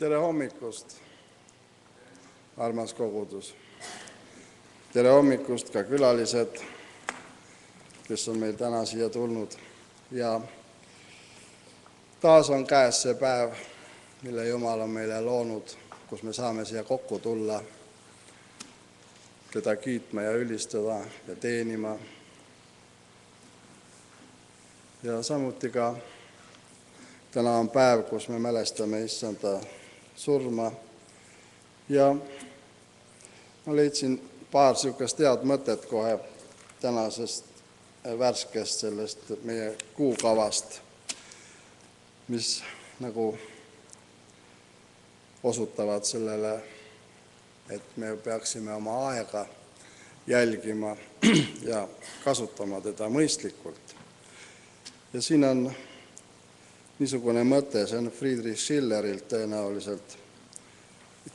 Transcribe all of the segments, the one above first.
tere hommikust, armas kogudus. tere hommikust ka külalised, kes on meil täna siia tulnud ja taas on käes see päev, mille Jumal on meile loonud, kus me saame siia kokku tulla, teda kiitma ja ülistada ja teenima. ja samuti ka täna on päev, kus me mälestame issanda surma ja ma leidsin paar niisugust head mõtet kohe tänasest värskest sellest meie kuukavast, mis nagu osutavad sellele, et me peaksime oma aega jälgima ja kasutama teda mõistlikult. ja siin on niisugune mõte, see on Friedrich Schillerilt tõenäoliselt.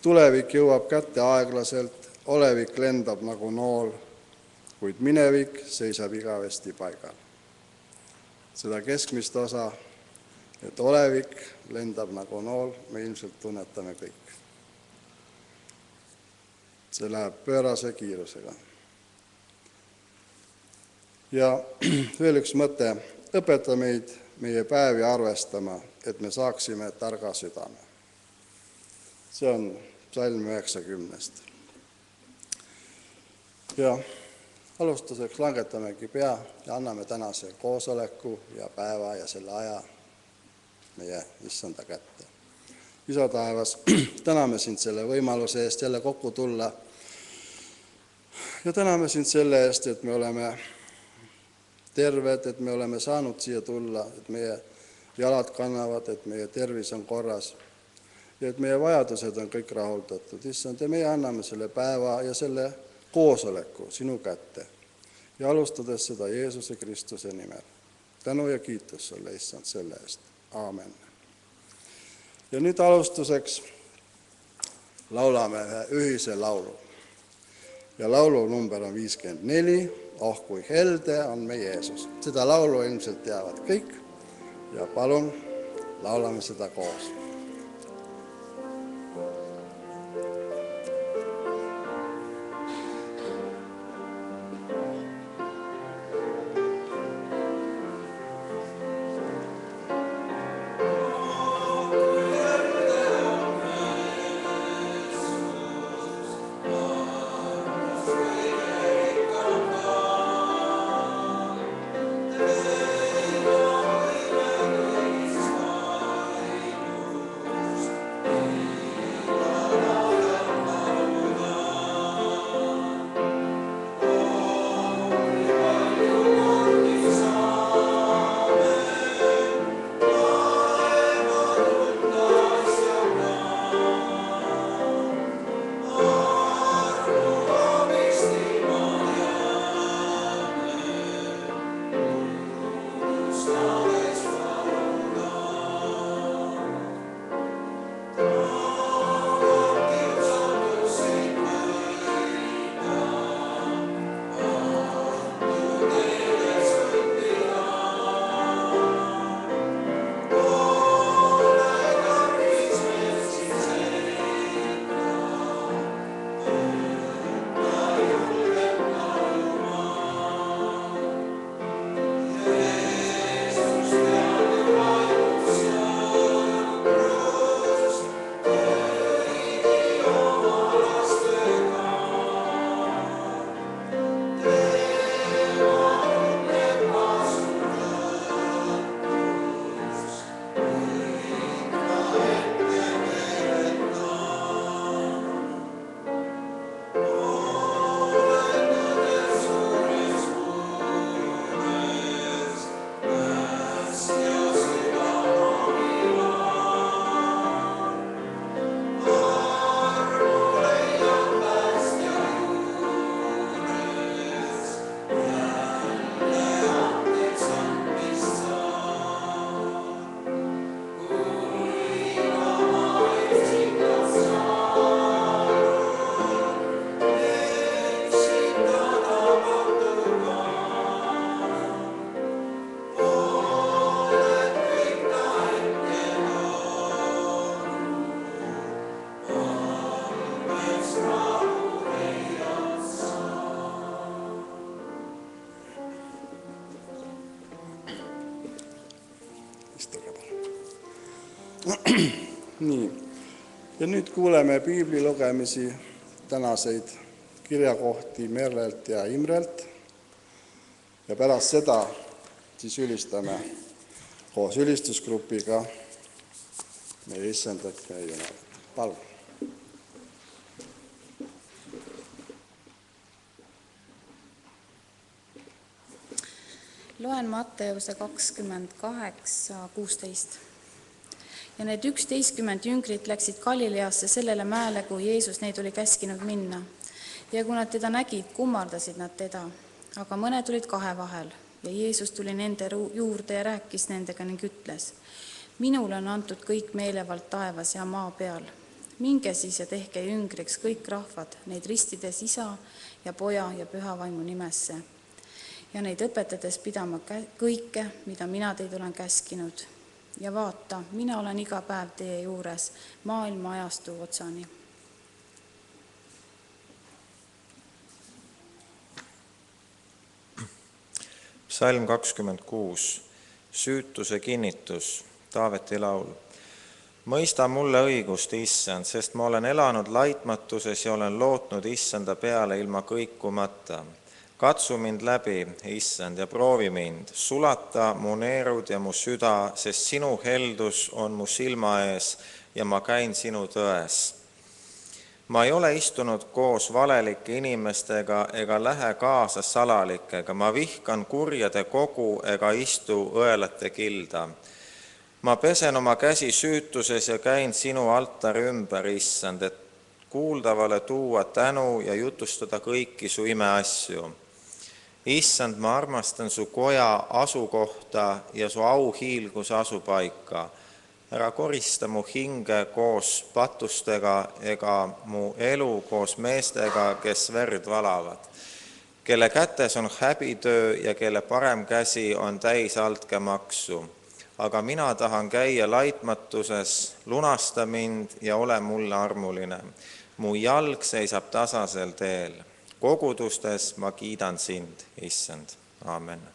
tulevik jõuab kätte aeglaselt, olevik lendab nagu nool, kuid minevik seisab igavesti paigal. seda keskmist osa, et olevik lendab nagu nool, me ilmselt tunnetame kõik. see läheb pöörase kiirusega. ja veel üks mõte, õpeta meid meie päevi arvestama, et me saaksime targa südame. see on salm üheksakümnest. ja alustuseks langetamegi pea ja anname tänase koosoleku ja päeva ja selle aja meie issanda kätte. isa taevas, täname sind selle võimaluse eest jälle kokku tulla ja täname sind selle eest, et me oleme terved, et me oleme saanud siia tulla, et meie jalad kannavad, et meie tervis on korras ja et meie vajadused on kõik rahuldatud. issand, ja meie anname selle päeva ja selle koosoleku sinu kätte ja alustades seda Jeesuse Kristuse nimel. tänu ja kiitus sulle, issand, selle eest. aamen. ja nüüd alustuseks laulame ühe ühise laulu ja laulu number on viiskümmend neli oh kui helde on meie Jeesus. seda laulu ilmselt teavad kõik ja palun laulame seda koos kuuleme piibli lugemisi, tänaseid kirjakohti Merlelt ja Imrelt. ja pärast seda siis ülistame koos ülistusgrupiga meie issandat ja Jumalat. palun. loen Matteuse kakskümmend kaheksa, kuusteist. Ja need üksteistkümmend jüngrit läksid Galileasse sellele mäele, kuhu Jeesus neid oli käskinud minna. ja kui nad teda nägid, kummardasid nad teda, aga mõned olid kahe vahel ja Jeesus tuli nende juurde ja rääkis nendega ning ütles, minule on antud kõik meelevald taevas ja maa peal. minge siis ja tehke jüngriks kõik rahvad, neid ristides isa ja poja ja püha vaimu nimesse ja neid õpetades pidama kõike, mida mina teid olen käskinud. Ja vaata, mina olen iga päev teie juures maailma ajastu otsani. psalm kakskümmend kuus, süütuse kinnitus, Taaveti laul. mõista mulle õigust, issand, sest ma olen elanud laitmatuses ja olen lootnud issanda peale ilma kõikumata. Katsu mind läbi, issand, ja proovi mind, sulata mu neerud ja mu süda, sest sinu heldus on mu silma ees ja ma käin sinu tões ma ei ole istunud koos valelike inimestega ega lähe kaasa salalikega, ma vihkan kurjade kogu ega istu õelate kilda. ma pesen oma käsi süütuses ja käin sinu altari ümber, issand, et kuuldavale tuua tänu ja jutustada kõiki su imeasju. Issand, ma armastan su koja asukohta ja su auhiilguse asupaika ära korista mu hinge koos patustega ega mu elu koos meestega, kes verd valavad, kelle kätes on häbitöö ja kelle parem käsi on täis altkäemaksu. aga mina tahan käia laitmatuses, lunasta mind ja ole mulle armuline. mu jalg seisab tasasel teel. Kogudustes ma kiidan sind, issand, aamen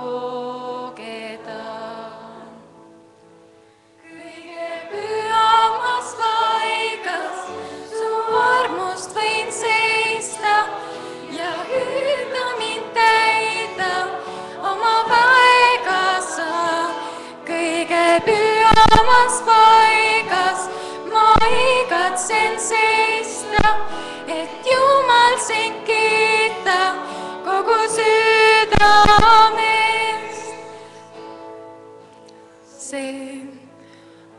Jumal sind kiita kogu südamest. see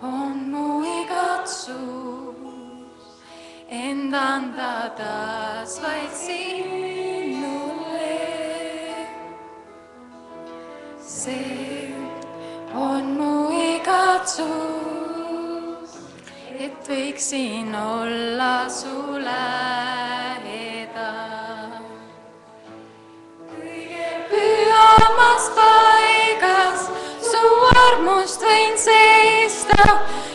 on mu igatsus, end anda taas vaid sinule. see on mu igatsus, et võiksin olla su lähedal. Paigas su armust võin seista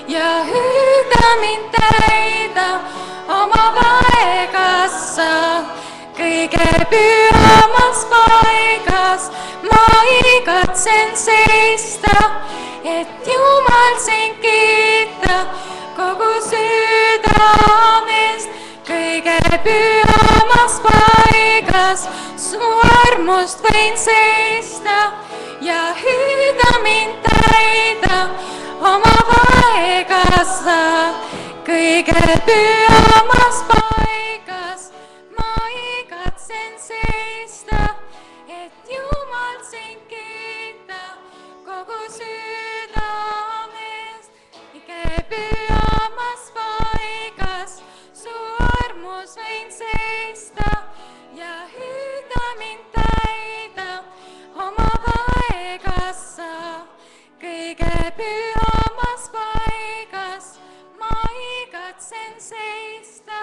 ja hüüda mind täida oma väegas sa. kõige pühamas paigas ma igatsen seista, et Jumal sind kiita kogu südamest. kõige pühamas paigas su armust võin seista ja hüüda mind täida oma vaegas sa. kõige pühamas paigas seista,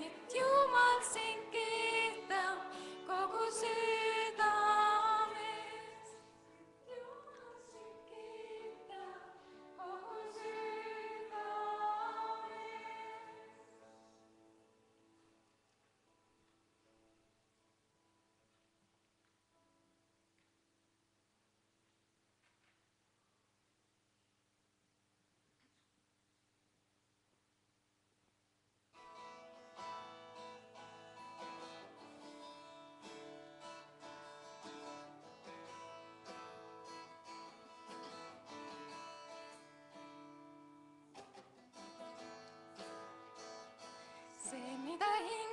et Jumal sind kiita kogu südamest. See, mida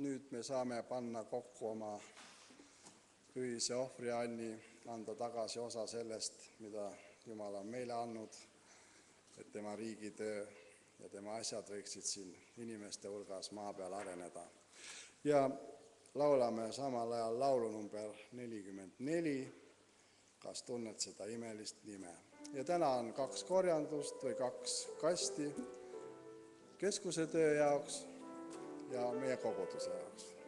nüüd me saame panna kokku oma ühise ohvrianni, anda tagasi osa sellest, mida Jumal on meile andnud, et tema riigitöö ja tema asjad võiksid siin inimeste hulgas maa peal areneda. ja laulame samal ajal laulu number nelikümmend neli, kas tunned seda imelist nime. ja täna on kaks korjandust või kaks kasti keskuse töö jaoks ja meie koguduse jaoks.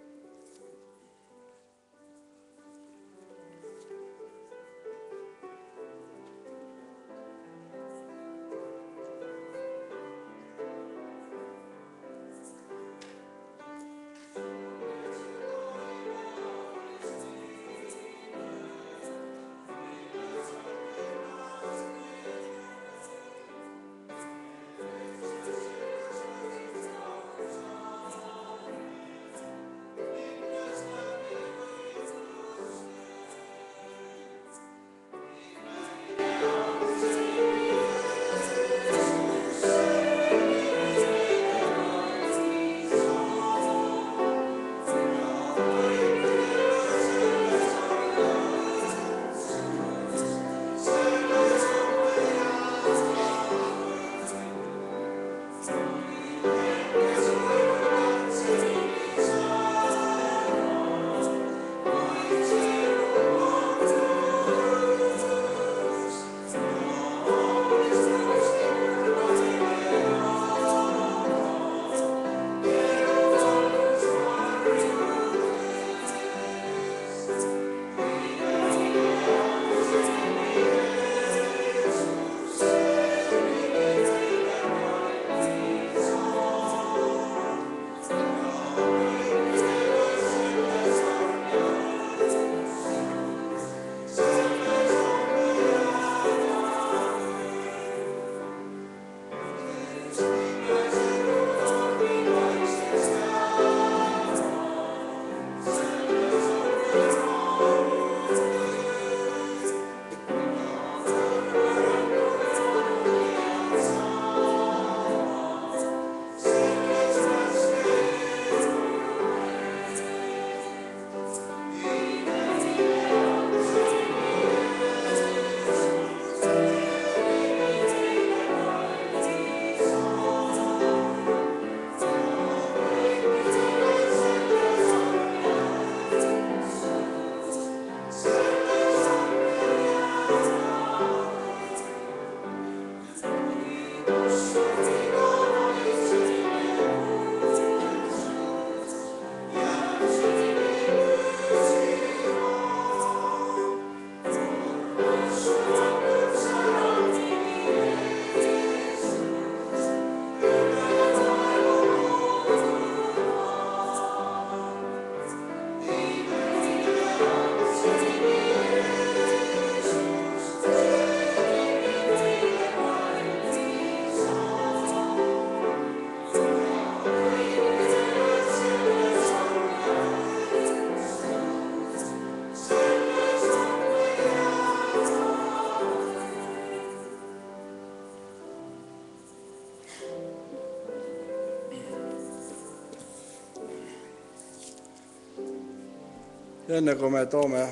Enne kui me toome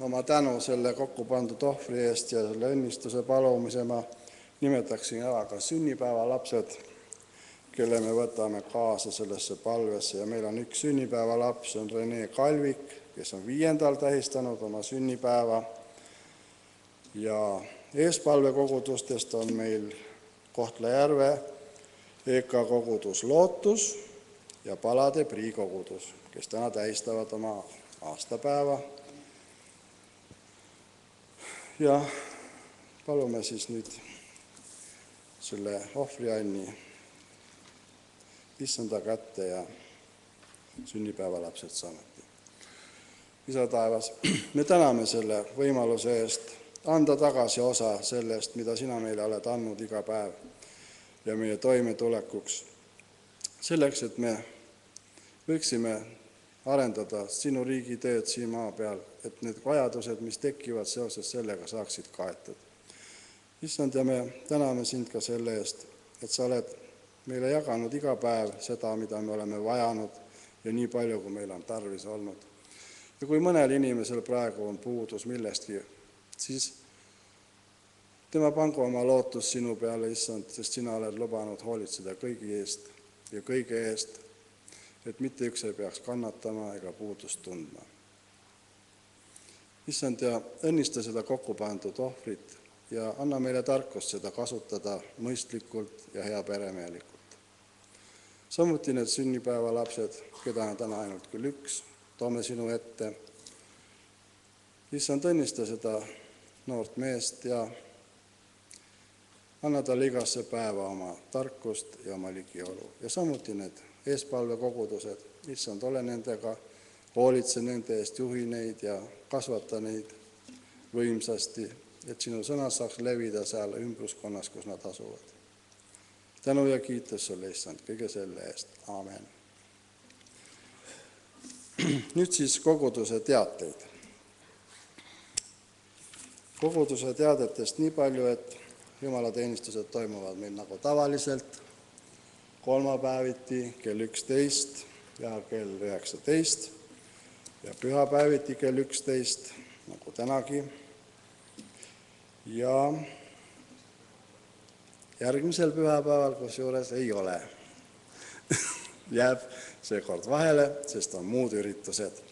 oma tänu selle kokku pandud ohvri eest ja selle õnnistuse palumise, ma nimetaksin ära ka sünnipäevalapsed, kelle me võtame kaasa sellesse palvesse. Ja meil on üks sünnipäevalaps, see on Rene Kalvik, kes on viiendal tähistanud oma sünnipäeva. Ja eespalvekogudustest on meil Kohtla-Järve EK kogudus Lootus ja Palade Prii kogudus, kes täna tähistavad oma aastapäeva. ja palume siis nüüd selle ohvrianni issanda kätte ja sünnipäevalapsed samuti. isa taevas, me täname selle võimaluse eest anda tagasi osa sellest, mida sina meile oled andnud iga päev ja meie toimetulekuks. selleks, et me võiksime arendada sinu riigi tööd siin maa peal, et need vajadused, mis tekivad seoses sellega, saaksid kaetud. issand, ja me täname sind ka selle eest, et sa oled meile jaganud iga päev seda, mida me oleme vajanud ja nii palju, kui meil on tarvis olnud. ja kui mõnel inimesel praegu on puudus millestki, siis tema pangu oma lootus sinu peale, issand, sest sina oled lubanud hoolitseda kõigi eest ja kõige eest, et mitte üks ei peaks kannatama ega puudust tundma. issand, ja õnnista seda kokku pandud ohvrit ja anna meile tarkust seda kasutada mõistlikult ja heaperemehelikult. samuti need sünnipäevalapsed, keda on täna ainult küll üks, toome sinu ette. issand, õnnista seda noort meest ja anna talle igasse päeva oma tarkust ja oma ligiolu ja samuti need eespalvekogudused, issand, ole nendega, hoolitse nende eest, juhi neid ja kasvata neid võimsasti, et sinu sõna saaks levida seal ümbruskonnas, kus nad asuvad. tänu ja kiitus sulle, issand, kõige selle eest, aamen. nüüd siis koguduse teateid. koguduse teadetest nii palju, et jumalateenistused toimuvad meil nagu tavaliselt, kolmapäeviti kell üksteist ja kell üheksateist ja pühapäeviti kell üksteist, nagu tänagi. ja järgmisel pühapäeval, kusjuures ei ole jääb seekord vahele, sest on muud üritused,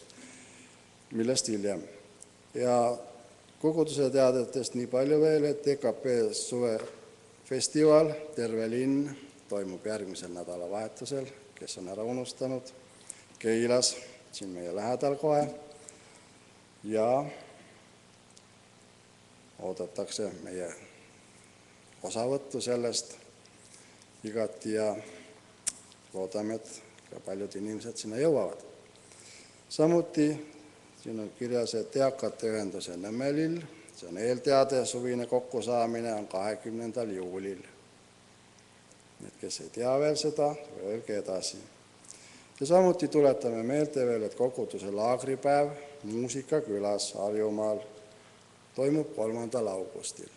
millest hiljem. ja koguduse teadetest nii palju veel, et EKP suvefestival Terve linn toimub järgmisel nädalavahetusel, kes on ära unustanud, Keilas, siin meie lähedal kohe. ja oodatakse meie osavõttu sellest igati ja loodame, et ka paljud inimesed sinna jõuavad. samuti siin on kirjas, et eakate ühenduse Nõmmelill, see on eelteade, suvine kokkusaamine on kahekümnendal juulil. Need, kes ei tea veel seda, öelge edasi. ja samuti tuletame meelde veel, et koguduse laagripäev Muusikakülas Harjumaal toimub kolmandal augustil.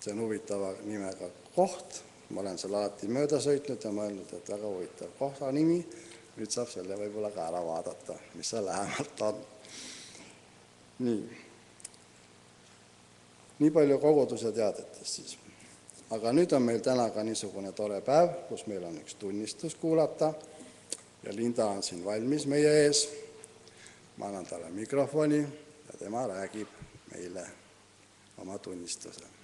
see on huvitava nimega koht, ma olen seal alati mööda sõitnud ja mõelnud, et väga huvitav koha nimi nüüd saab selle võib-olla ka ära vaadata, mis see lähemalt on. nii. nii palju koguduse teadetest siis. Aga nüüd on meil täna ka niisugune tore päev, kus meil on üks tunnistus kuulata ja Linda on siin valmis meie ees. ma annan talle mikrofoni ja tema räägib meile oma tunnistuse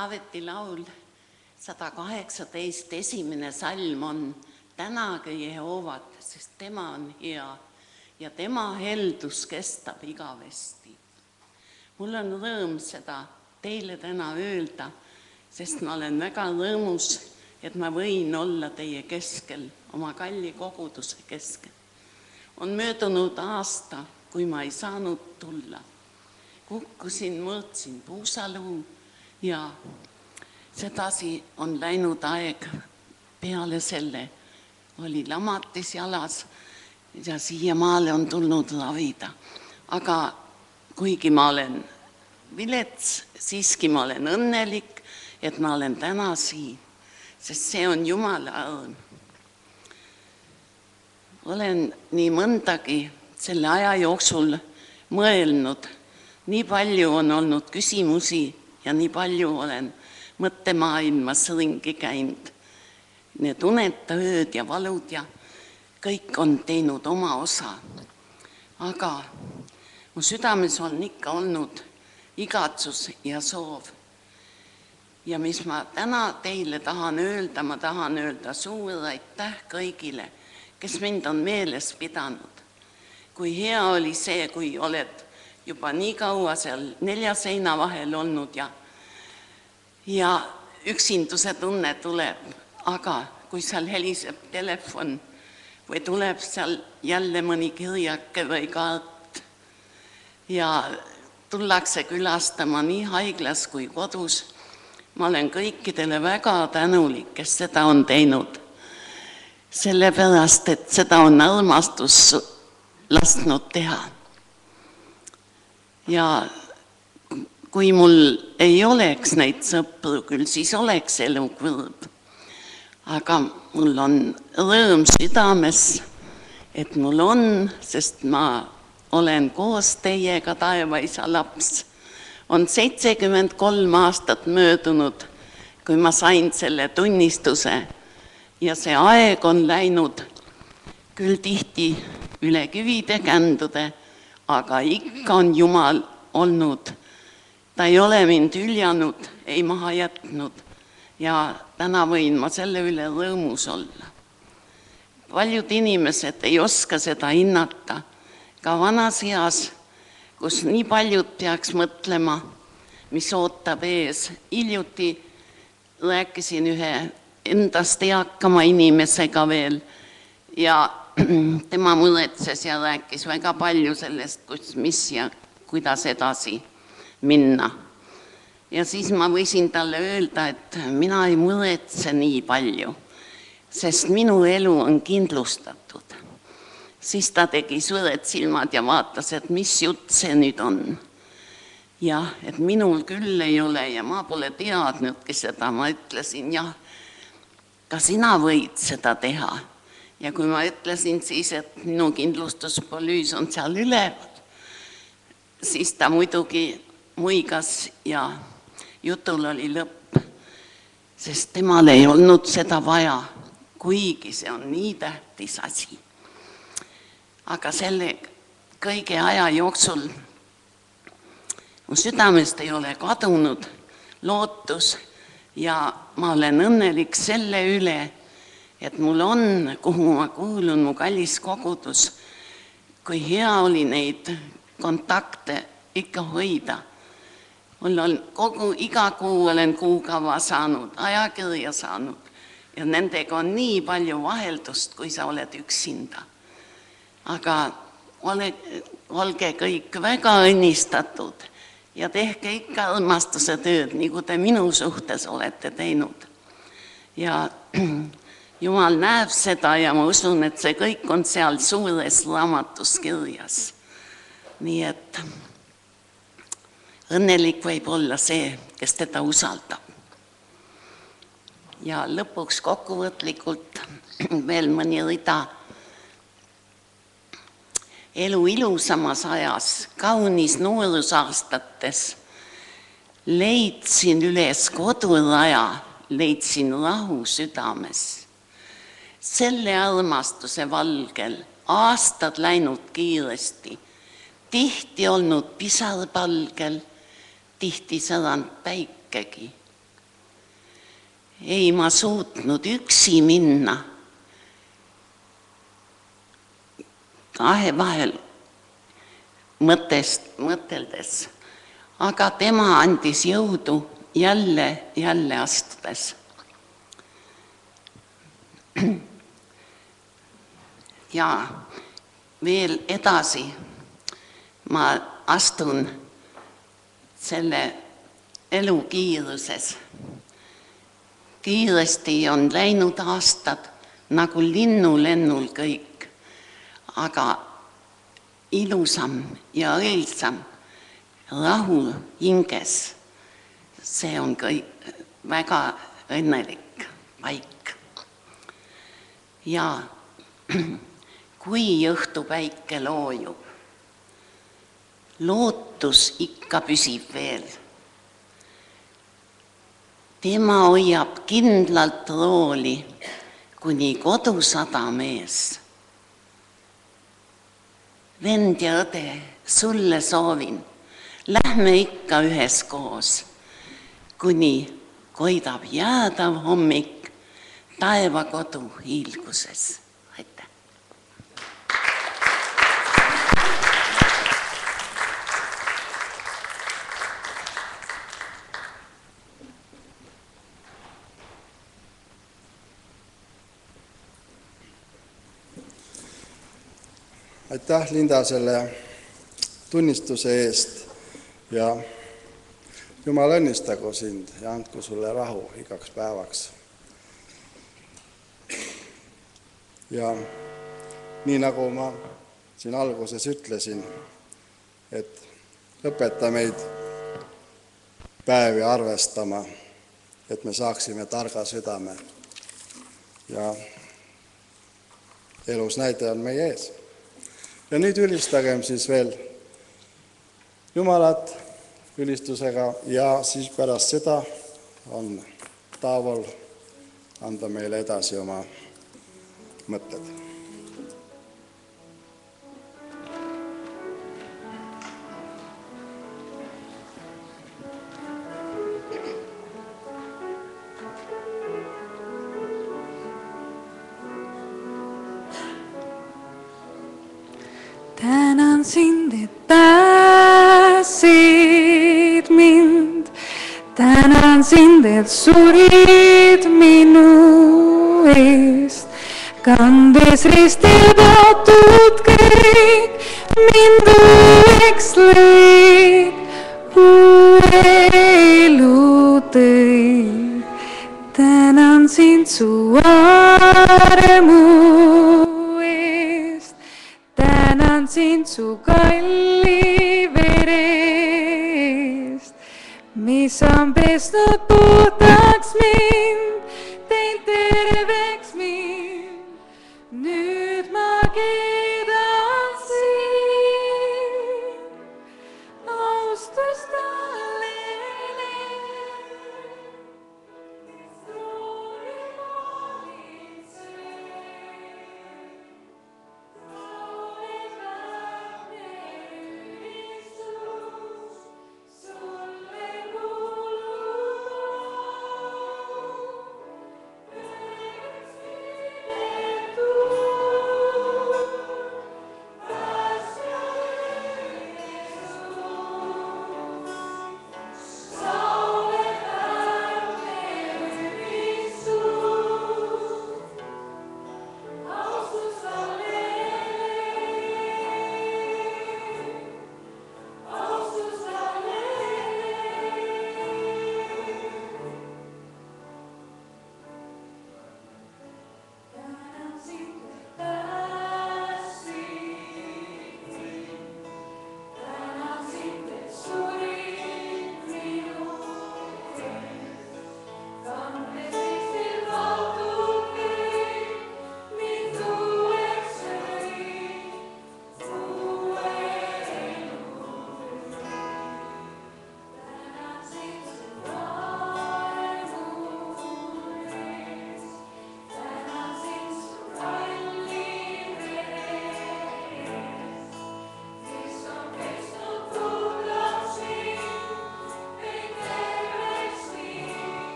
Taaveti laul sada kaheksateist, esimene salm on tänage Jehoovat, sest tema on hea ja tema heldus kestab igavesti. mul on rõõm seda teile täna öelda, sest ma olen väga rõõmus, et ma võin olla teie keskel, oma kalli koguduse keskel. on möödunud aasta, kui ma ei saanud tulla. kukkusin, mõõtsin puusaluu ja sedasi on läinud aeg peale selle. oli lamatis jalas ja siiamaale on tulnud ravida. aga kuigi ma olen vilets, siiski ma olen õnnelik, et ma olen täna siin, sest see on Jumala õnn. olen nii mõndagi selle aja jooksul mõelnud, nii palju on olnud küsimusi ja nii palju olen mõttemaailmas ringi käinud. Need uneta ööd ja valud ja kõik on teinud oma osa. aga mu südames on ikka olnud igatsus ja soov. ja mis ma täna teile tahan öelda, ma tahan öelda suur aitäh kõigile, kes mind on meeles pidanud. kui hea oli see, kui oled juba nii kaua seal nelja seina vahel olnud ja ja üksinduse tunne tuleb, aga kui seal heliseb telefon või tuleb seal jälle mõni kirjake või kaart ja tullakse külastama nii haiglas kui kodus, ma olen kõikidele väga tänulik, kes seda on teinud. sellepärast, et seda on armastus lasknud teha. Ja kui mul ei oleks neid sõpru küll, siis oleks elu kurb. aga mul on rõõm südames, et mul on, sest ma olen koos teiega, taevaisa laps. on seitsekümmend kolm aastat möödunud, kui ma sain selle tunnistuse ja see aeg on läinud küll tihti üle kivide kändude, aga ikka on Jumal olnud ta ei ole mind hüljanud, ei maha jätnud ja täna võin ma selle üle rõõmus olla. paljud inimesed ei oska seda hinnata, ka vanas eas, kus nii paljud peaks mõtlema, mis ootab ees. hiljuti rääkisin ühe endast eakama inimesega veel ja tema muretses ja rääkis väga palju sellest, kus, mis ja kuidas edasi minna. ja siis ma võisin talle öelda, et mina ei muretse nii palju, sest minu elu on kindlustatud. siis ta tegi suured silmad ja vaatas, et mis jutt see nüüd on. jah, et minul küll ei ole ja ma pole teadnudki seda, ma ütlesin jah, ka sina võid seda teha. Ja kui ma ütlesin siis, et minu kindlustuspolüüs on seal üleval, siis ta muidugi muigas ja jutul oli lõpp, sest temal ei olnud seda vaja, kuigi see on nii tähtis asi. aga selle kõige aja jooksul mu südamest ei ole kadunud lootus ja ma olen õnnelik selle üle, et mul on, kuhu ma kuulun, mu kallis kogudus, kui hea oli neid kontakte ikka hoida mul on kogu, iga kuu olen kuukava saanud, ajakirja saanud ja nendega on nii palju vaheldust, kui sa oled üksinda. aga ole, olge kõik väga õnnistatud ja tehke ikka armastuse tööd, nagu te minu suhtes olete teinud. ja Jumal näeb seda ja ma usun, et see kõik on seal suures raamatus kirjas. nii et õnnelik võib olla see, kes teda usaldab. ja lõpuks kokkuvõtlikult veel mõni rida. elu ilusamas ajas, kaunis noorusaastates leidsin üles koduraja, leidsin rahu südames. Selle armastuse valgel aastad läinud kiiresti, tihti olnud pisarpalgel tihti sõdanud päikegi. ei ma suutnud üksi minna. kahe vahel mõttest, mõteldes, aga tema andis jõudu jälle, jälle astudes. ja veel edasi ma astun selle elu kiiruses. kiiresti on läinud aastad, nagu linnulennul kõik, aga ilusam ja õilsam rahu hinges, see on kõik väga õnnelik paik. ja kui õhtupäike loojub, lootus ikka püsib veel. tema hoiab kindlalt rooli, kuni kodusada mees. vend ja õde, sulle soovin, lähme ikka üheskoos, kuni koidab jäädav hommik taevakodu hiilguses. aitäh! Aitäh, Linda, selle tunnistuse eest ja Jumal õnnistagu sind ja andku sulle rahu igaks päevaks. ja nii nagu ma siin alguses ütlesin, et õpeta meid päevi arvestama, et me saaksime targa südame ja elus näide on meie ees. Ja nüüd ülistagem siis veel Jumalat ülistusega ja siis pärast seda on Taaval anda meile edasi oma mõtted. Sind, et päästsid mind. tänan sind, et surid minu eest, kandes ristil kaotud kõik mind õnneks lõid, uue elu tõi. tänan sind su armu tänan sind su kalli vere eest, mis on pesnud puhtaks mind,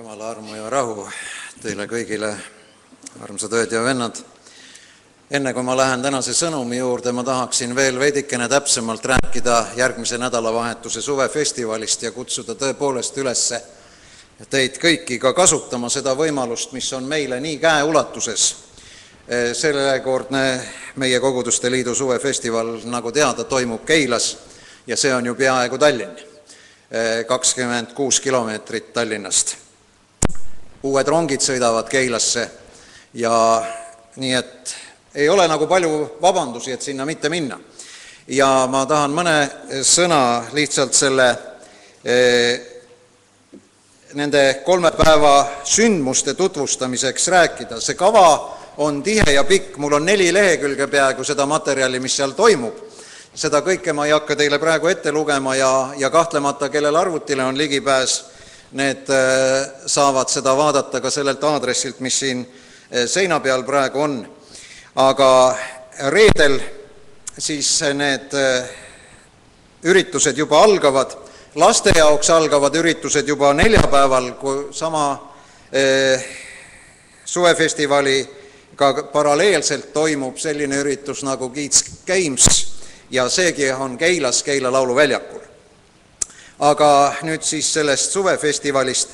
jumala armu ja rahu teile kõigile, armsad õed ja vennad. enne kui ma lähen tänase sõnumi juurde, ma tahaksin veel veidikene täpsemalt rääkida järgmise nädalavahetuse suvefestivalist ja kutsuda tõepoolest üles teid kõiki ka kasutama seda võimalust, mis on meile nii käeulatuses. sellekordne meie Koguduste Liidu suvefestival, nagu teada, toimub Keilas ja see on ju peaaegu Tallinn, kakskümmend kuus kilomeetrit Tallinnast uued rongid sõidavad Keilasse ja nii et ei ole nagu palju vabandusi, et sinna mitte minna. ja ma tahan mõne sõna lihtsalt selle eh, nende kolme päeva sündmuste tutvustamiseks rääkida. see kava on tihe ja pikk, mul on neli lehekülge peaaegu seda materjali, mis seal toimub. seda kõike ma ei hakka teile praegu ette lugema ja, ja kahtlemata, kellel arvutile on ligipääs, need saavad seda vaadata ka sellelt aadressilt, mis siin seina peal praegu on. aga reedel siis need üritused juba algavad, laste jaoks algavad üritused juba neljapäeval, kui sama suvefestivaliga paralleelselt toimub selline üritus nagu Kids Games. Ja seegi on Keilas, Keila lauluväljakul aga nüüd siis sellest suvefestivalist.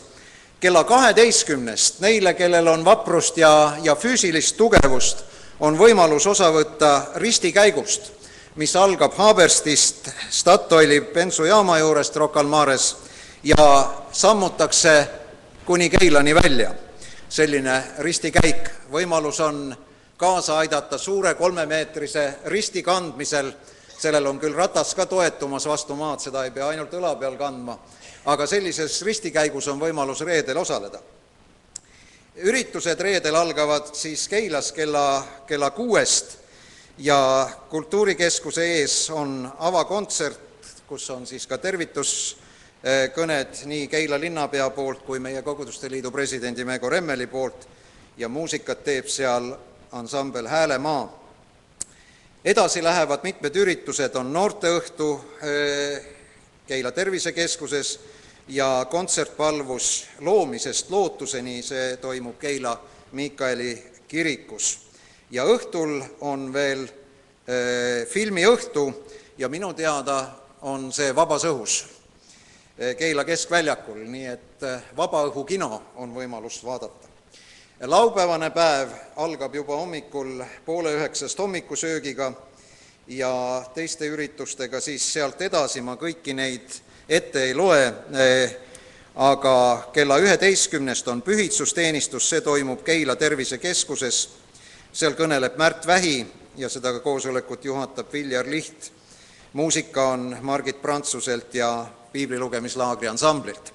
kella kaheteistkümnest neile, kellel on vaprust ja, ja füüsilist tugevust, on võimalus osa võtta ristikäigust, mis algab Haaberstist Statoili bensujaama juurest Rocca al Mares ja sammutakse kuni Keilani välja. selline ristikäik, võimalus on kaasa aidata suure kolmemeetrise risti kandmisel sellel on küll ratas ka toetumas vastu maad, seda ei pea ainult õla peal kandma, aga sellises ristikäigus on võimalus reedel osaleda. üritused reedel algavad siis Keilas kella, kella kuuest ja Kultuurikeskuse ees on avakontsert, kus on siis ka tervituskõned nii Keila linnapea poolt kui meie Koguduste Liidu presidendi Meego Remmeli poolt ja muusikat teeb seal ansambel Häälemaa edasi lähevad mitmed üritused, on noorteõhtu Keila tervisekeskuses ja kontsertpalvus Loomisest lootuseni, see toimub Keila Miikaeli kirikus. ja õhtul on veel filmiõhtu ja minu teada on see vabas õhus Keila keskväljakul, nii et vabaõhukino on võimalus vaadata laupäevane päev algab juba hommikul poole üheksast hommikusöögiga ja teiste üritustega siis sealt edasi, ma kõiki neid ette ei loe, aga kella üheteistkümnest on pühitsusteenistus, see toimub Keila tervisekeskuses, seal kõneleb Märt Vähi ja seda koosolekut juhatab Viljar Liht. muusika on Margit Prantsuselt ja piiblilugemislaagri ansamblilt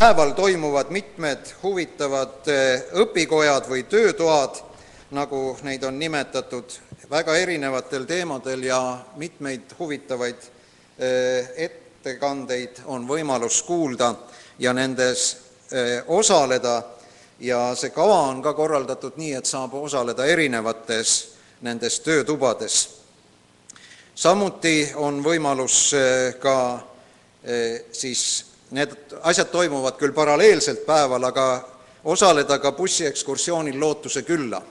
päeval toimuvad mitmed huvitavad õpikojad või töötoad, nagu neid on nimetatud, väga erinevatel teemadel ja mitmeid huvitavaid ettekandeid on võimalus kuulda ja nendes osaleda ja see kava on ka korraldatud nii, et saab osaleda erinevates nendes töötubades. samuti on võimalus ka siis need asjad toimuvad küll paralleelselt päeval, aga osaleda ka bussiekskursioonil Lootuse külla.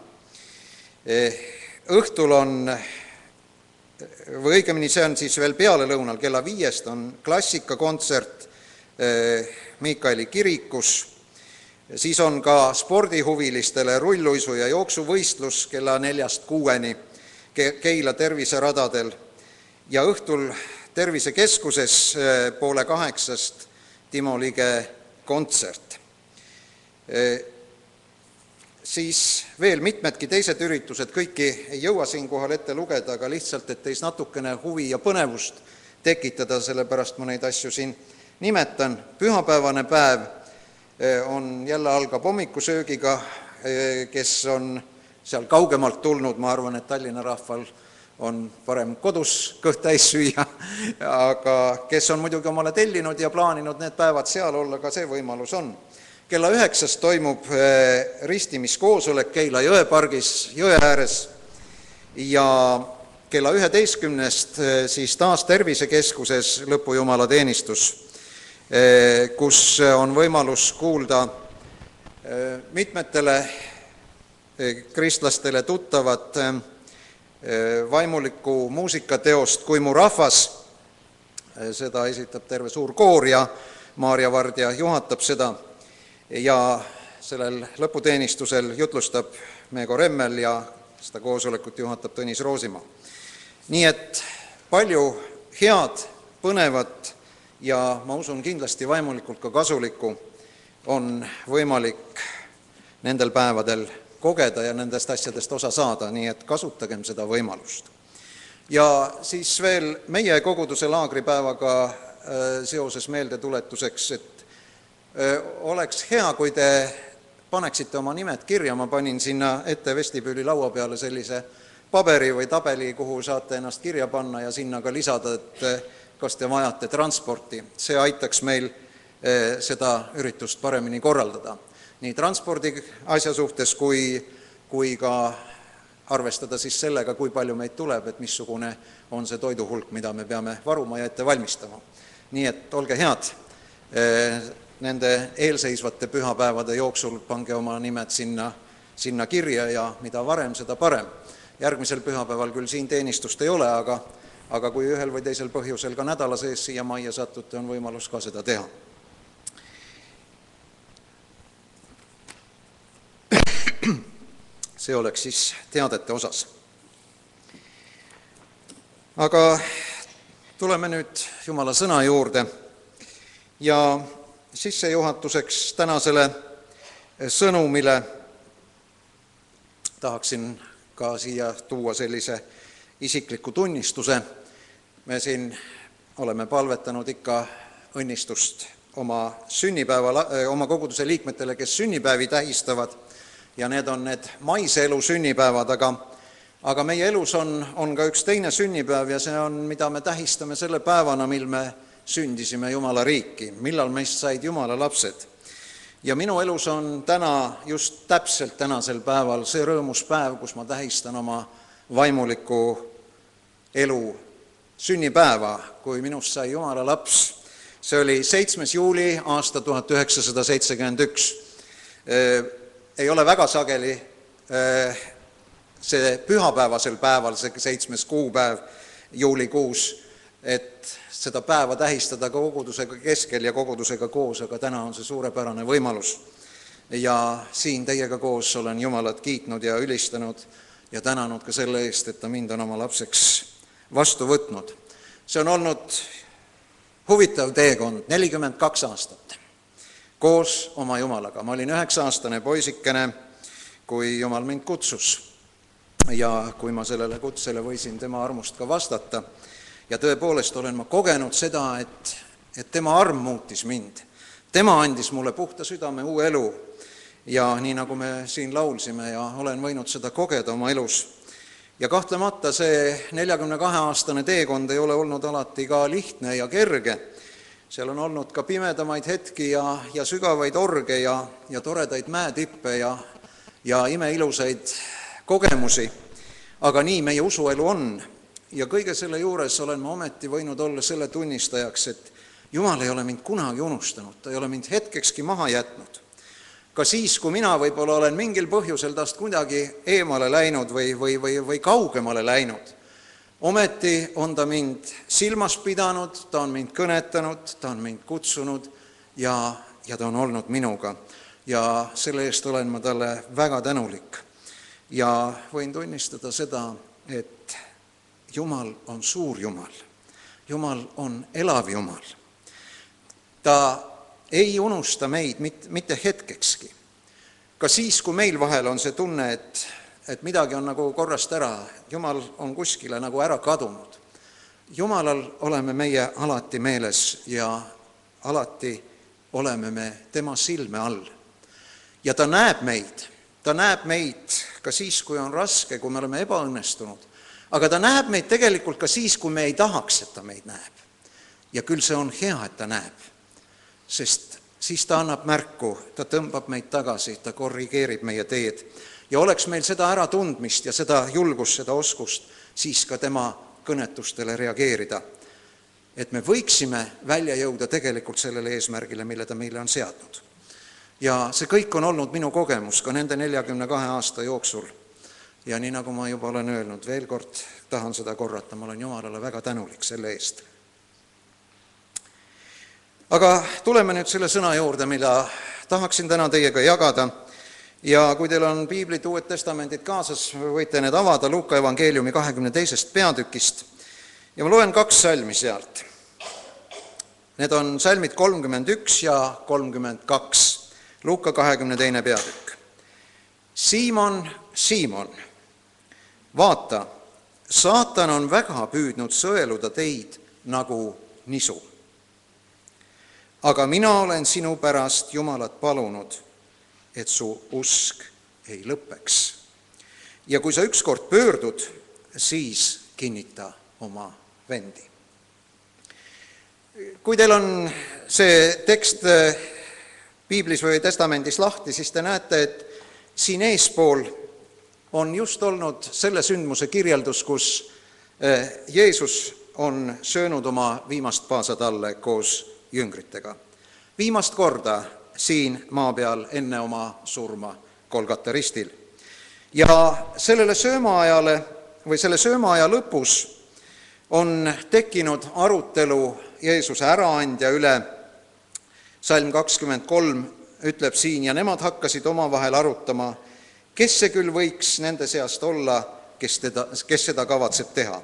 õhtul on, või õigemini see on siis veel pealelõunal, kella viiest on klassikakontsert Miikaeli kirikus, siis on ka spordihuvilistele rulluisu- ja jooksuvõistlus kella neljast kuueni Keila terviseradadel ja õhtul tervisekeskuses poole kaheksast Timo Lige kontsert. Siis veel mitmedki teised üritused, kõiki ei jõua siinkohal ette lugeda, aga lihtsalt, et teis natukene huvi ja põnevust tekitada, sellepärast ma neid asju siin nimetan. pühapäevane päev on, jälle algab hommikusöögiga, kes on seal kaugemalt tulnud, ma arvan, et Tallinna rahval on parem kodus kõht täis süüa, aga kes on muidugi omale tellinud ja plaaninud need päevad seal olla, ka see võimalus on. kella üheksast toimub ristimiskoosolek Keila jõepargis jõe ääres ja kella üheteistkümnest siis taas Tervisekeskuses lõpujumalateenistus. kus on võimalus kuulda mitmetele kristlastele tuttavat vaimulikku muusikateost Kui mu rahvas, seda esitab terve suur koor ja Maarja Vardja juhatab seda ja sellel lõputeenistusel jutlustab Meego Remmel ja seda koosolekut juhatab Tõnis Roosimaa. nii et palju head, põnevat ja ma usun, kindlasti vaimulikult ka kasulikku on võimalik nendel päevadel kogeda ja nendest asjadest osa saada, nii et kasutagem seda võimalust. ja siis veel meie koguduse laagripäevaga äh, seoses meeldetuletuseks, et äh, oleks hea, kui te paneksite oma nimed kirja, ma panin sinna ette vestibüüli laua peale sellise paberi või tabeli, kuhu saate ennast kirja panna ja sinna ka lisada, et äh, kas te vajate transporti, see aitaks meil seda üritust paremini korraldada nii transpordi asja suhtes kui, kui ka arvestada siis sellega, kui palju meid tuleb, et missugune on see toiduhulk, mida me peame varuma ja ette valmistama. nii et olge head, nende eelseisvate pühapäevade jooksul pange oma nimed sinna, sinna kirja ja mida varem, seda parem. järgmisel pühapäeval küll siin teenistust ei ole, aga, aga kui ühel või teisel põhjusel ka nädala sees siia majja satute, on võimalus ka seda teha see oleks siis teadete osas. aga tuleme nüüd Jumala sõna juurde ja sissejuhatuseks tänasele sõnumile tahaksin ka siia tuua sellise isikliku tunnistuse. me siin oleme palvetanud ikka õnnistust oma sünnipäeva, oma koguduse liikmetele, kes sünnipäevi tähistavad ja need on need maise elu sünnipäevad, aga aga meie elus on, on ka üks teine sünnipäev ja see on, mida me tähistame selle päevana, mil me sündisime Jumala riiki, millal meist said Jumala lapsed. ja minu elus on täna, just täpselt tänasel päeval see rõõmus päev, kus ma tähistan oma vaimuliku elu sünnipäeva, kui minust sai Jumala laps. see oli seitsmes juuli aasta tuhat üheksasada seitsekümmend üks ei ole väga sageli äh, see pühapäevasel päeval, see seitsmes kuupäev juulikuus, et seda päeva tähistada kogudusega keskel ja kogudusega koos, aga täna on see suurepärane võimalus. ja siin teiega koos olen Jumalat kiitnud ja ülistanud ja tänanud ka selle eest, et ta mind on oma lapseks vastu võtnud. see on olnud huvitav teekond, nelikümmend kaks aastat koos oma Jumalaga. ma olin üheksa-aastane poisikene, kui Jumal mind kutsus. ja kui ma sellele kutsele võisin tema armust ka vastata ja tõepoolest olen ma kogenud seda, et, et tema arm muutis mind. tema andis mulle puhta südame uue elu ja nii, nagu me siin laulsime ja olen võinud seda kogeda oma elus. ja kahtlemata see neljakümne kahe aastane teekond ei ole olnud alati ka lihtne ja kerge seal on olnud ka pimedamaid hetki ja, ja sügavaid orge ja, ja toredaid mäetippe ja, ja imeilusaid kogemusi, aga nii meie usuelu on. ja kõige selle juures olen ma ometi võinud olla selle tunnistajaks, et Jumal ei ole mind kunagi unustanud, ta ei ole mind hetkekski maha jätnud. ka siis, kui mina võib-olla olen mingil põhjusel tast kuidagi eemale läinud või, või, või, või kaugemale läinud ometi on ta mind silmas pidanud, ta on mind kõnetanud, ta on mind kutsunud ja, ja ta on olnud minuga. ja selle eest olen ma talle väga tänulik. ja võin tunnistada seda, et Jumal on suur Jumal. Jumal on elav Jumal. ta ei unusta meid mit-, mitte hetkekski. ka siis, kui meil vahel on see tunne, et et midagi on nagu korrast ära, Jumal on kuskile nagu ära kadunud. Jumalal oleme meie alati meeles ja alati oleme me tema silme all. ja ta näeb meid, ta näeb meid ka siis, kui on raske, kui me oleme ebaõnnestunud, aga ta näeb meid tegelikult ka siis, kui me ei tahaks, et ta meid näeb. ja küll see on hea, et ta näeb, sest siis ta annab märku, ta tõmbab meid tagasi, ta korrigeerib meie teed ja oleks meil seda äratundmist ja seda julgust, seda oskust, siis ka tema kõnetustele reageerida. et me võiksime välja jõuda tegelikult sellele eesmärgile, mille ta meile on seadnud. ja see kõik on olnud minu kogemus ka nende neljakümne kahe aasta jooksul. ja nii, nagu ma juba olen öelnud, veel kord tahan seda korrata, ma olen Jumalale väga tänulik selle eest. aga tuleme nüüd selle sõna juurde, mida tahaksin täna teiega jagada ja kui teil on piiblid, Uued Testamendid kaasas, võite need avada Luuka evangeeliumi kahekümne teisest peatükist ja ma loen kaks salmi sealt. Need on salmid kolmkümmend üks ja kolmkümmend kaks, Luuka kahekümne teine peatükk. Siimon, Siimon, vaata, saatan on väga püüdnud sõeluda teid nagu nisu. aga mina olen sinu pärast Jumalat palunud, et su usk ei lõpeks. ja kui sa ükskord pöördud, siis kinnita oma vendi. kui teil on see tekst eh, piiblis või testamendis lahti, siis te näete, et siin eespool on just olnud selle sündmuse kirjeldus, kus eh, Jeesus on söönud oma viimast paasatalle koos jüngritega. viimast korda siin maa peal enne oma surma Kolgata ristil. ja sellele söömaajale või selle söömaaja lõpus on tekkinud arutelu Jeesuse äraandja üle, salm kakskümmend kolm ütleb siin, ja nemad hakkasid omavahel arutama, kes see küll võiks nende seast olla, kes teda, kes seda kavatseb teha.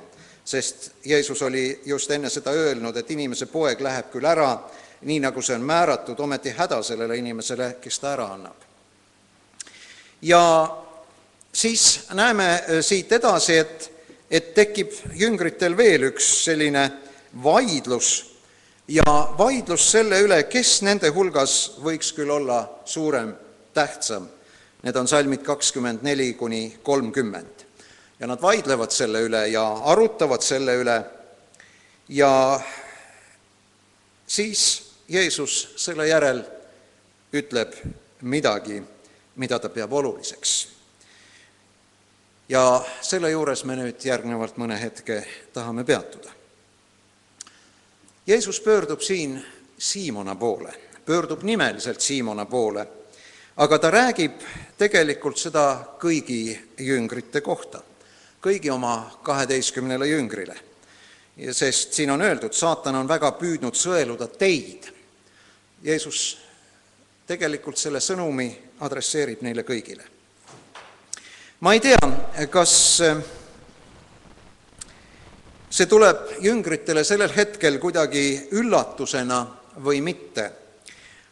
sest Jeesus oli just enne seda öelnud, et inimese poeg läheb küll ära, nii nagu see on määratud, ometi häda sellele inimesele, kes ta ära annab. ja siis näeme äh, siit edasi, et, et tekib jüngritel veel üks selline vaidlus ja vaidlus selle üle, kes nende hulgas võiks küll olla suurem, tähtsam. Need on salmid kakskümmend neli kuni kolmkümmend. ja nad vaidlevad selle üle ja arutavad selle üle ja siis Jeesus selle järel ütleb midagi, mida ta peab oluliseks. ja selle juures me nüüd järgnevalt mõne hetke tahame peatuda. Jeesus pöördub siin Siimona poole, pöördub nimeliselt Siimona poole, aga ta räägib tegelikult seda kõigi jüngrite kohta, kõigi oma kaheteistkümnele jüngrile. sest siin on öeldud, saatan on väga püüdnud sõeluda teid. Jeesus tegelikult selle sõnumi adresseerib neile kõigile. ma ei tea, kas see tuleb jüngritele sellel hetkel kuidagi üllatusena või mitte.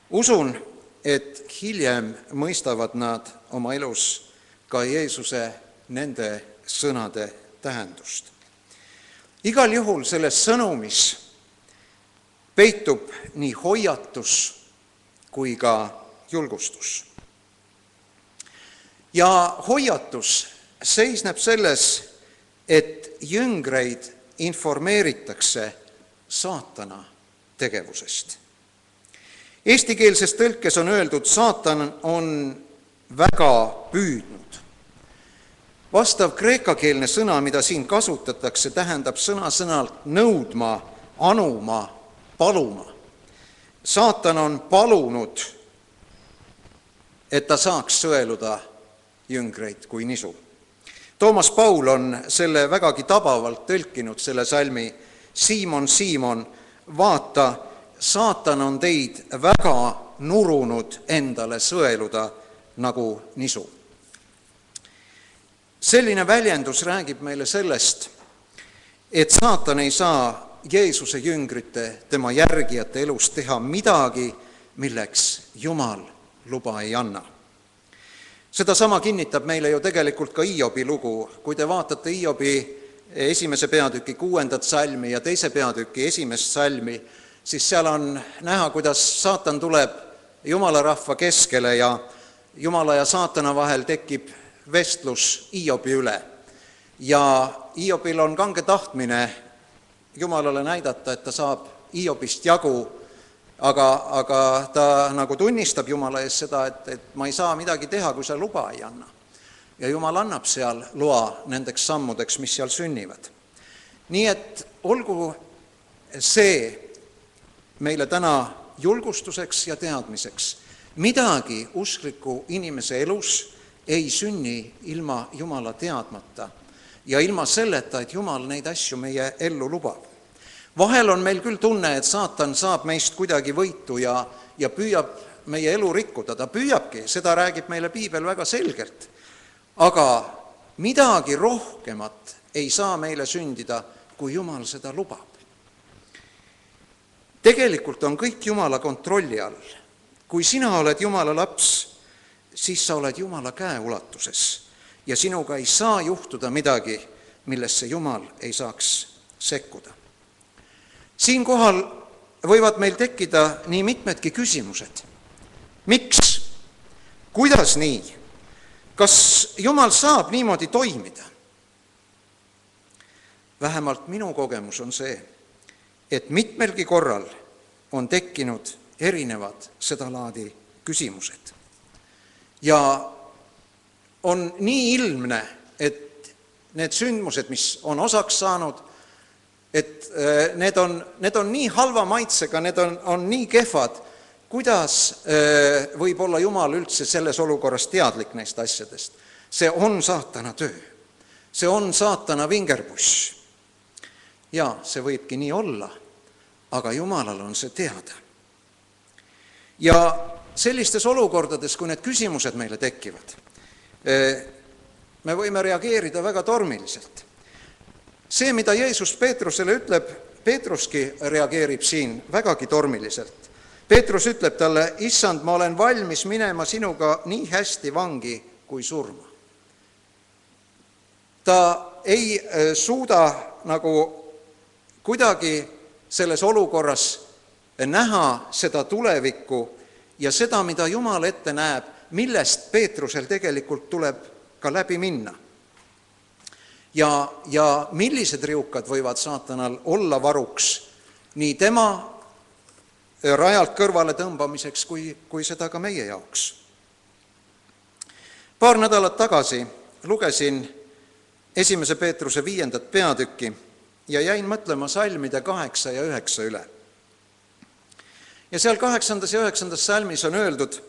usun, et hiljem mõistavad nad oma elus ka Jeesuse nende sõnade tähendust. igal juhul selles sõnumis peitub nii hoiatus kui ka julgustus. ja hoiatus seisneb selles, et jüngreid informeeritakse saatana tegevusest. Eestikeelses tõlkes on öeldud, saatan on väga püüdnud. vastav kreekakeelne sõna, mida siin kasutatakse, tähendab sõna-sõnalt nõudma, anuma, paluma. saatan on palunud, et ta saaks sõeluda jüngreid kui nisu Toomas Paul on selle vägagi tabavalt tõlkinud, selle salmi Siimon, Siimon, vaata, saatan on teid väga nurunud endale sõeluda nagu nisu. selline väljendus räägib meile sellest, et saatan ei saa Jeesuse jüngrite, tema järgijate elus teha midagi, milleks Jumal luba ei anna sedasama kinnitab meile ju tegelikult ka Hiobi lugu, kui te vaatate Hiobi esimese peatüki kuuendat salmi ja teise peatüki esimest salmi, siis seal on näha, kuidas saatan tuleb jumala rahva keskele ja jumala ja saatana vahel tekib vestlus Hiobi üle. ja Hiobil on kange tahtmine Jumalale näidata, et ta saab Hiobist jagu aga, aga ta nagu tunnistab Jumala ees seda, et, et ma ei saa midagi teha, kui sa luba ei anna. ja Jumal annab seal loa nendeks sammudeks, mis seal sünnivad. nii et olgu see meile täna julgustuseks ja teadmiseks. midagi uskliku inimese elus ei sünni ilma Jumala teadmata ja ilma selleta, et Jumal neid asju meie ellu lubab. vahel on meil küll tunne, et saatan saab meist kuidagi võitu ja, ja püüab meie elu rikkuda, ta püüabki, seda räägib meile piibel väga selgelt. aga midagi rohkemat ei saa meile sündida, kui Jumal seda lubab. tegelikult on kõik Jumala kontrolli all. kui sina oled Jumala laps, siis sa oled Jumala käeulatuses ja sinuga ei saa juhtuda midagi, millesse Jumal ei saaks sekkuda. siinkohal võivad meil tekkida nii mitmedki küsimused. miks? kuidas nii? kas Jumal saab niimoodi toimida? vähemalt minu kogemus on see, et mitmelgi korral on tekkinud erinevad sedalaadi küsimused. ja on nii ilmne, et need sündmused, mis on osaks saanud, et äh, need on, need on nii halva maitsega, need on, on nii kehvad, kuidas äh, võib olla Jumal üldse selles olukorras teadlik neist asjadest? see on saatana töö, see on saatana vingerpuss. jaa, see võibki nii olla, aga Jumalal on see teada. ja sellistes olukordades, kui need küsimused meile tekivad, me võime reageerida väga tormiliselt. see, mida Jeesus Peetrusele ütleb, Peetruski reageerib siin vägagi tormiliselt. Peetrus ütleb talle, issand, ma olen valmis minema sinuga nii hästi vangi kui surma. ta ei suuda nagu kuidagi selles olukorras näha seda tulevikku ja seda, mida Jumal ette näeb millest Peetrusel tegelikult tuleb ka läbi minna. ja, ja millised riukad võivad saatanal olla varuks nii tema rajalt kõrvale tõmbamiseks kui, kui seda ka meie jaoks. paar nädalat tagasi lugesin esimese Peetruse viiendat peatükki ja jäin mõtlema salmide kaheksa ja üheksa üle. ja seal kaheksandas ja üheksandas salmis on öeldud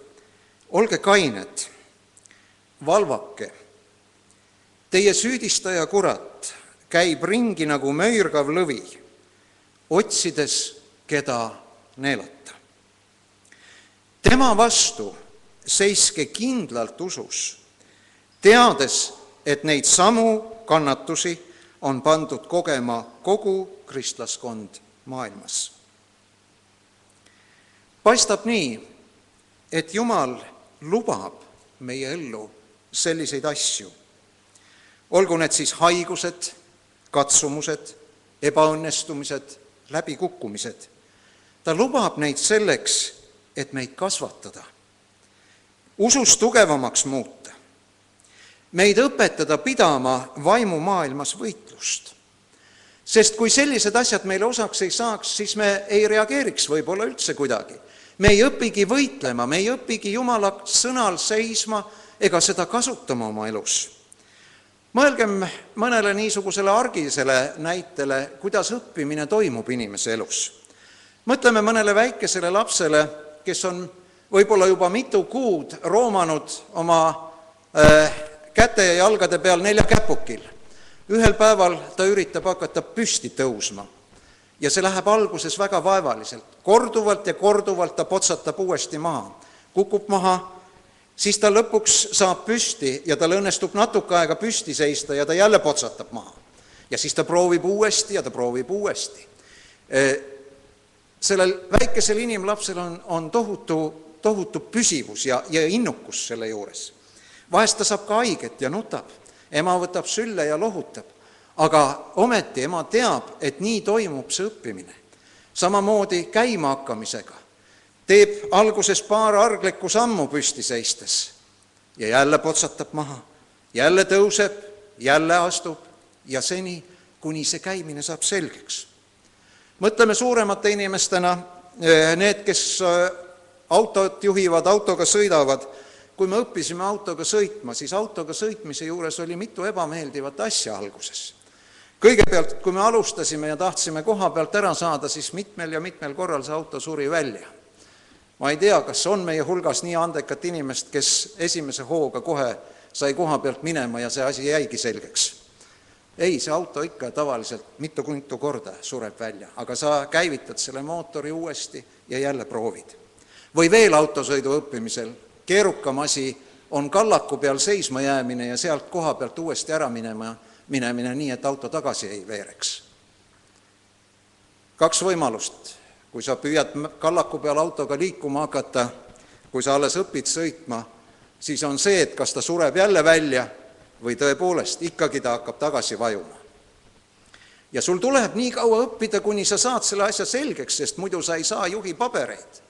olge kained, valvake. Teie süüdistaja kurat käib ringi nagu möirgav lõvi, otsides, keda neelata. tema vastu seiske kindlalt usus, teades, et neid samu kannatusi on pandud kogema kogu kristlaskond maailmas. paistab nii, et Jumal lubab meie ellu selliseid asju. olgu need siis haigused, katsumused, ebaõnnestumised, läbikukkumised. ta lubab neid selleks, et meid kasvatada, usus tugevamaks muuta, meid õpetada pidama vaimumaailmas võitlust. sest kui sellised asjad meile osaks ei saaks, siis me ei reageeriks võib-olla üldse kuidagi me ei õpigi võitlema, me ei õpigi Jumala sõnal seisma ega seda kasutama oma elus. mõelgem mõnele niisugusele argisele näitele, kuidas õppimine toimub inimese elus. mõtleme mõnele väikesele lapsele, kes on võib-olla juba mitu kuud roomanud oma äh, käte ja jalgade peal neljakäpukil. ühel päeval ta üritab hakata püsti tõusma ja see läheb alguses väga vaevaliselt, korduvalt ja korduvalt ta potsatab uuesti maha, kukub maha, siis ta lõpuks saab püsti ja tal õnnestub natuke aega püsti seista ja ta jälle potsatab maha. ja siis ta proovib uuesti ja ta proovib uuesti. sellel väikesel inimlapsel on, on tohutu, tohutu püsivus ja, ja innukus selle juures. vahest ta saab ka haiget ja nutab, ema võtab sülle ja lohutab aga ometi ema teab, et nii toimub see õppimine. samamoodi käima hakkamisega. teeb alguses paar arglikku sammu püsti seistes ja jälle potsatab maha, jälle tõuseb, jälle astub ja seni, kuni see käimine saab selgeks. mõtleme suuremate inimestena, eh, need, kes eh, autot juhivad, autoga sõidavad, kui me õppisime autoga sõitma, siis autoga sõitmise juures oli mitu ebameeldivat asja alguses kõigepealt, kui me alustasime ja tahtsime koha pealt ära saada, siis mitmel ja mitmel korral see auto suri välja. ma ei tea, kas on meie hulgas nii andekat inimest, kes esimese hooga kohe sai koha pealt minema ja see asi jäigi selgeks. ei, see auto ikka tavaliselt mitu-mitu korda sureb välja, aga sa käivitad selle mootori uuesti ja jälle proovid. või veel autosõidu õppimisel, keerukam asi on kallaku peal seisma jäämine ja sealt koha pealt uuesti ära minema, minemine nii, et auto tagasi ei veereks. kaks võimalust, kui sa püüad kallaku peal autoga liikuma hakata, kui sa alles õpid sõitma, siis on see, et kas ta sureb jälle välja või tõepoolest ikkagi ta hakkab tagasi vajuma. ja sul tuleb nii kaua õppida, kuni sa saad selle asja selgeks, sest muidu sa ei saa juhi pabereid.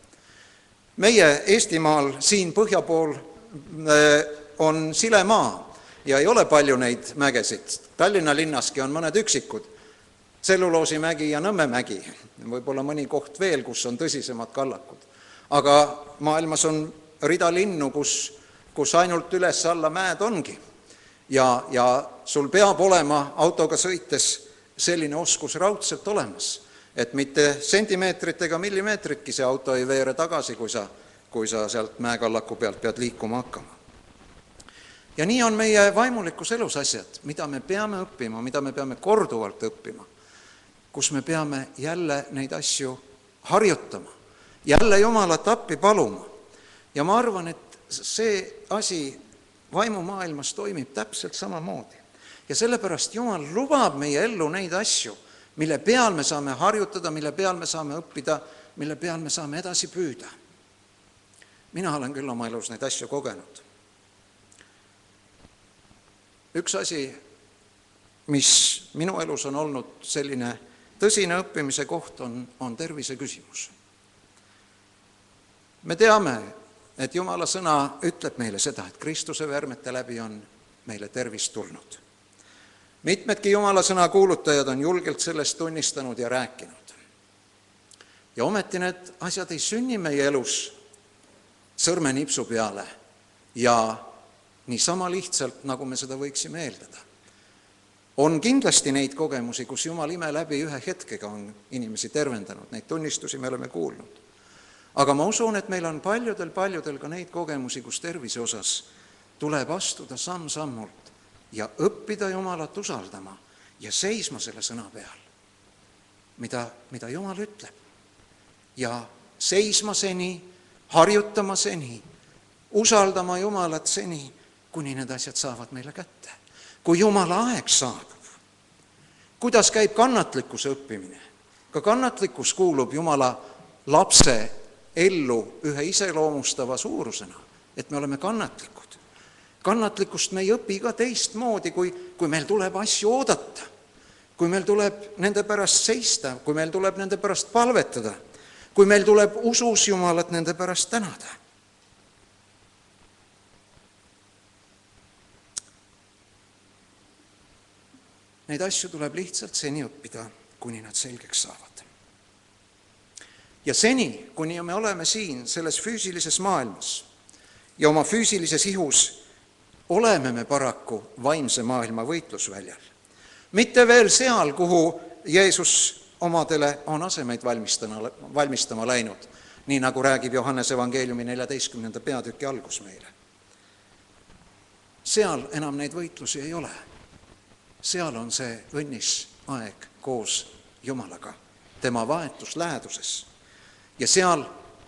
meie Eestimaal siin põhja pool on silemaa ja ei ole palju neid mägesid. Tallinna linnaski on mõned üksikud, Tselluloosimägi ja Nõmmemägi, võib-olla mõni koht veel, kus on tõsisemad kallakud. aga maailmas on rida linnu, kus, kus ainult üles-alla mäed ongi. ja, ja sul peab olema autoga sõites selline oskus raudselt olemas, et mitte sentimeetrit ega millimeetritki see auto ei veere tagasi, kui sa, kui sa sealt mäekallaku pealt pead liikuma hakkama ja nii on meie vaimulikus elus asjad, mida me peame õppima, mida me peame korduvalt õppima, kus me peame jälle neid asju harjutama, jälle Jumalat appi paluma. ja ma arvan, et see asi vaimumaailmas toimib täpselt samamoodi. ja sellepärast Jumal lubab meie ellu neid asju, mille peal me saame harjutada, mille peal me saame õppida, mille peal me saame edasi püüda. mina olen küll oma elus neid asju kogenud üks asi, mis minu elus on olnud selline tõsine õppimise koht, on, on tervise küsimus. me teame, et Jumala sõna ütleb meile seda, et Kristuse vermete läbi on meile tervis tulnud. mitmedki Jumala sõna kuulutajad on julgelt sellest tunnistanud ja rääkinud. ja ometi need asjad ei sünni meie elus sõrmenipsu peale ja niisama lihtsalt, nagu me seda võiksime eeldada. on kindlasti neid kogemusi, kus Jumal ime läbi ühe hetkega on inimesi tervendanud, neid tunnistusi me oleme kuulnud. aga ma usun, et meil on paljudel-paljudel ka neid kogemusi, kus tervise osas tuleb astuda samm-sammult ja õppida Jumalat usaldama ja seisma selle sõna peal, mida, mida Jumal ütleb. ja seisma seni, harjutama seni, usaldama Jumalat seni, kuni need asjad saavad meile kätte. kui Jumala aeg saabub, kuidas käib kannatlikkuse õppimine? ka kannatlikkus kuulub Jumala lapse ellu ühe iseloomustava suurusena, et me oleme kannatlikud. kannatlikkust me ei õpi ka teistmoodi, kui, kui meil tuleb asju oodata, kui meil tuleb nende pärast seista, kui meil tuleb nende pärast palvetada, kui meil tuleb usus Jumalat nende pärast tänada Neid asju tuleb lihtsalt seni õppida, kuni nad selgeks saavad. ja seni, kuni me oleme siin selles füüsilises maailmas ja oma füüsilises ihus, oleme me paraku vaimse maailma võitlusväljal. mitte veel seal, kuhu Jeesus omadele on asemeid valmistama, valmistama läinud, nii nagu räägib Johannese evangeeliumi neljateistkümnenda peatüki algus meile. seal enam neid võitlusi ei ole seal on see õnnis aeg koos Jumalaga, tema vahetus läheduses. ja seal,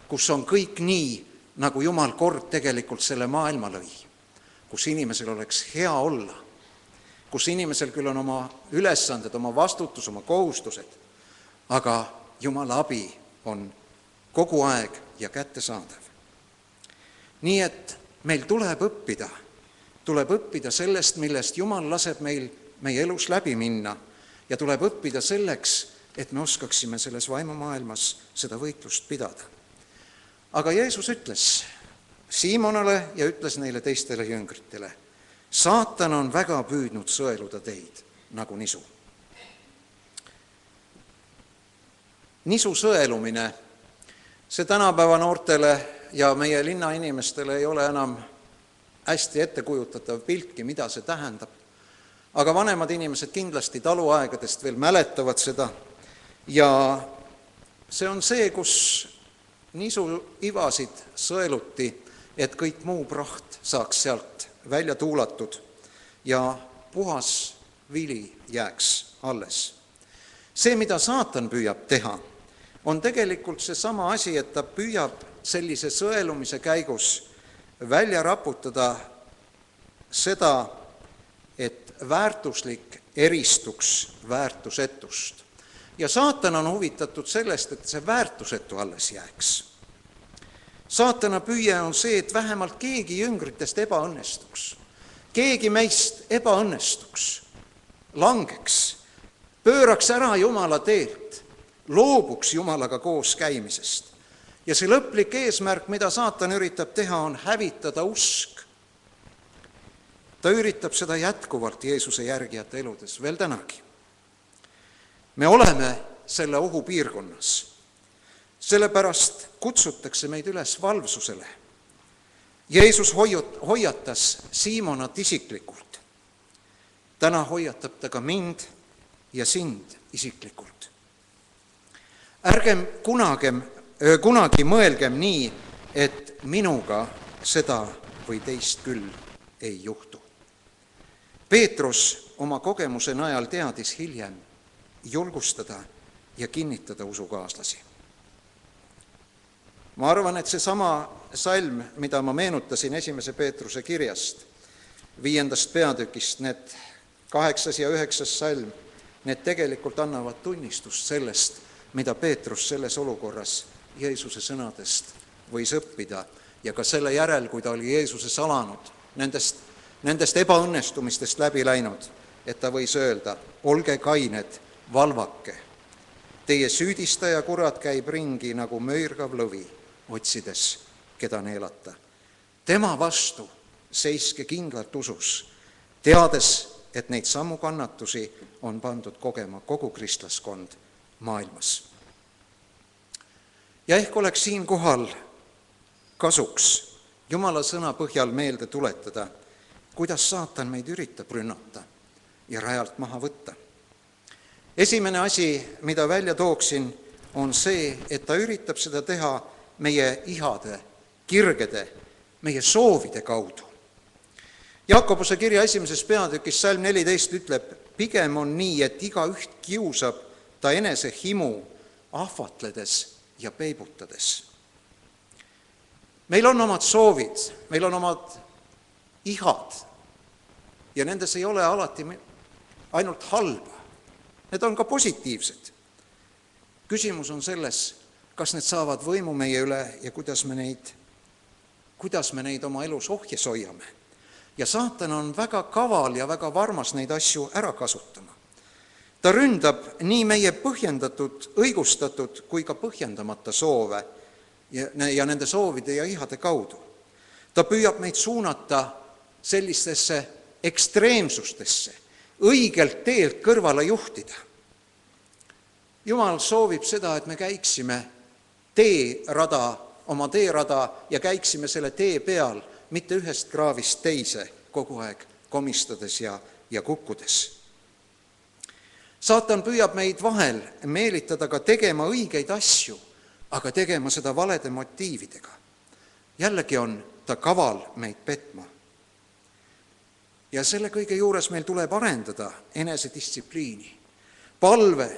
kus on kõik nii, nagu Jumal kord tegelikult selle maailma lõi, kus inimesel oleks hea olla, kus inimesel küll on oma ülesanded, oma vastutus, oma kohustused, aga Jumala abi on kogu aeg ja kättesaadav. nii et meil tuleb õppida, tuleb õppida sellest, millest Jumal laseb meil meie elus läbi minna ja tuleb õppida selleks, et me oskaksime selles vaimumaailmas seda võitlust pidada. aga Jeesus ütles Siimonale ja ütles neile teistele jüngritele, saatan on väga püüdnud sõeluda teid nagu nisu. nisu sõelumine, see tänapäeva noortele ja meie linnainimestele ei ole enam hästi ettekujutatav piltki, mida see tähendab aga vanemad inimesed kindlasti taluaegadest veel mäletavad seda ja see on see, kus nisuivasid sõeluti, et kõik muu praht saaks sealt välja tuulatud ja puhas vili jääks alles. see, mida saatan püüab teha, on tegelikult seesama asi, et ta püüab sellise sõelumise käigus välja raputada seda, väärtuslik eristuks väärtusetust. ja saatan on huvitatud sellest, et see väärtusetu alles jääks. saatana püüe on see, et vähemalt keegi jüngritest ebaõnnestuks. keegi meist ebaõnnestuks, langeks, pööraks ära Jumala teelt, loobuks Jumalaga koos käimisest. ja see lõplik eesmärk, mida saatan üritab teha, on hävitada usk ta üritab seda jätkuvalt Jeesuse järgijate eludes veel tänagi. me oleme selle ohupiirkonnas. sellepärast kutsutakse meid üles valvsusele. Jeesus hoiut-, hoiatas Siimonat isiklikult. täna hoiatab ta ka mind ja sind isiklikult. ärgem kunagem, kunagi mõelgem nii, et minuga seda või teist küll ei juhtu. Peetrus oma kogemuse najal teadis hiljem julgustada ja kinnitada usukaaslasi. ma arvan, et seesama salm, mida ma meenutasin esimese Peetruse kirjast, viiendast peatükist, need kaheksas ja üheksas salm, need tegelikult annavad tunnistust sellest, mida Peetrus selles olukorras Jeesuse sõnadest võis õppida ja ka selle järel, kui ta oli Jeesuse salanud, nendest nendest ebaõnnestumistest läbi läinud, et ta võis öelda, olge kained, valvake. Teie süüdistaja, kurat, käib ringi nagu möirgav lõvi, otsides, keda neelata. tema vastu seiske kindlalt usus, teades, et neid samu kannatusi on pandud kogema kogu kristlaskond maailmas. ja ehk oleks siinkohal kasuks Jumala sõna põhjal meelde tuletada kuidas saatan meid üritab rünnata ja rajalt maha võtta. esimene asi, mida välja tooksin, on see, et ta üritab seda teha meie ihade, kirgede, meie soovide kaudu. Jakobuse kirja esimeses peatükis salm neliteist ütleb, pigem on nii, et igaüht kiusab ta enese himu ahvatledes ja peibutades. meil on omad soovid, meil on omad ihad, ja nendes ei ole alati ainult halba, need on ka positiivsed. küsimus on selles, kas need saavad võimu meie üle ja kuidas me neid, kuidas me neid oma elus ohjes hoiame. ja saatan on väga kaval ja väga varmas neid asju ära kasutama. ta ründab nii meie põhjendatud, õigustatud kui ka põhjendamata soove ja, ja nende soovide ja ihade kaudu. ta püüab meid suunata sellistesse ekstreemsustesse, õigelt teelt kõrvale juhtida. jumal soovib seda, et me käiksime teerada, oma teerada ja käiksime selle tee peal, mitte ühest kraavist teise kogu aeg komistades ja, ja kukkudes. saatan püüab meid vahel meelitada ka tegema õigeid asju, aga tegema seda valede motiividega. jällegi on ta kaval meid petma ja selle kõige juures meil tuleb arendada enesedistsipliini, palve,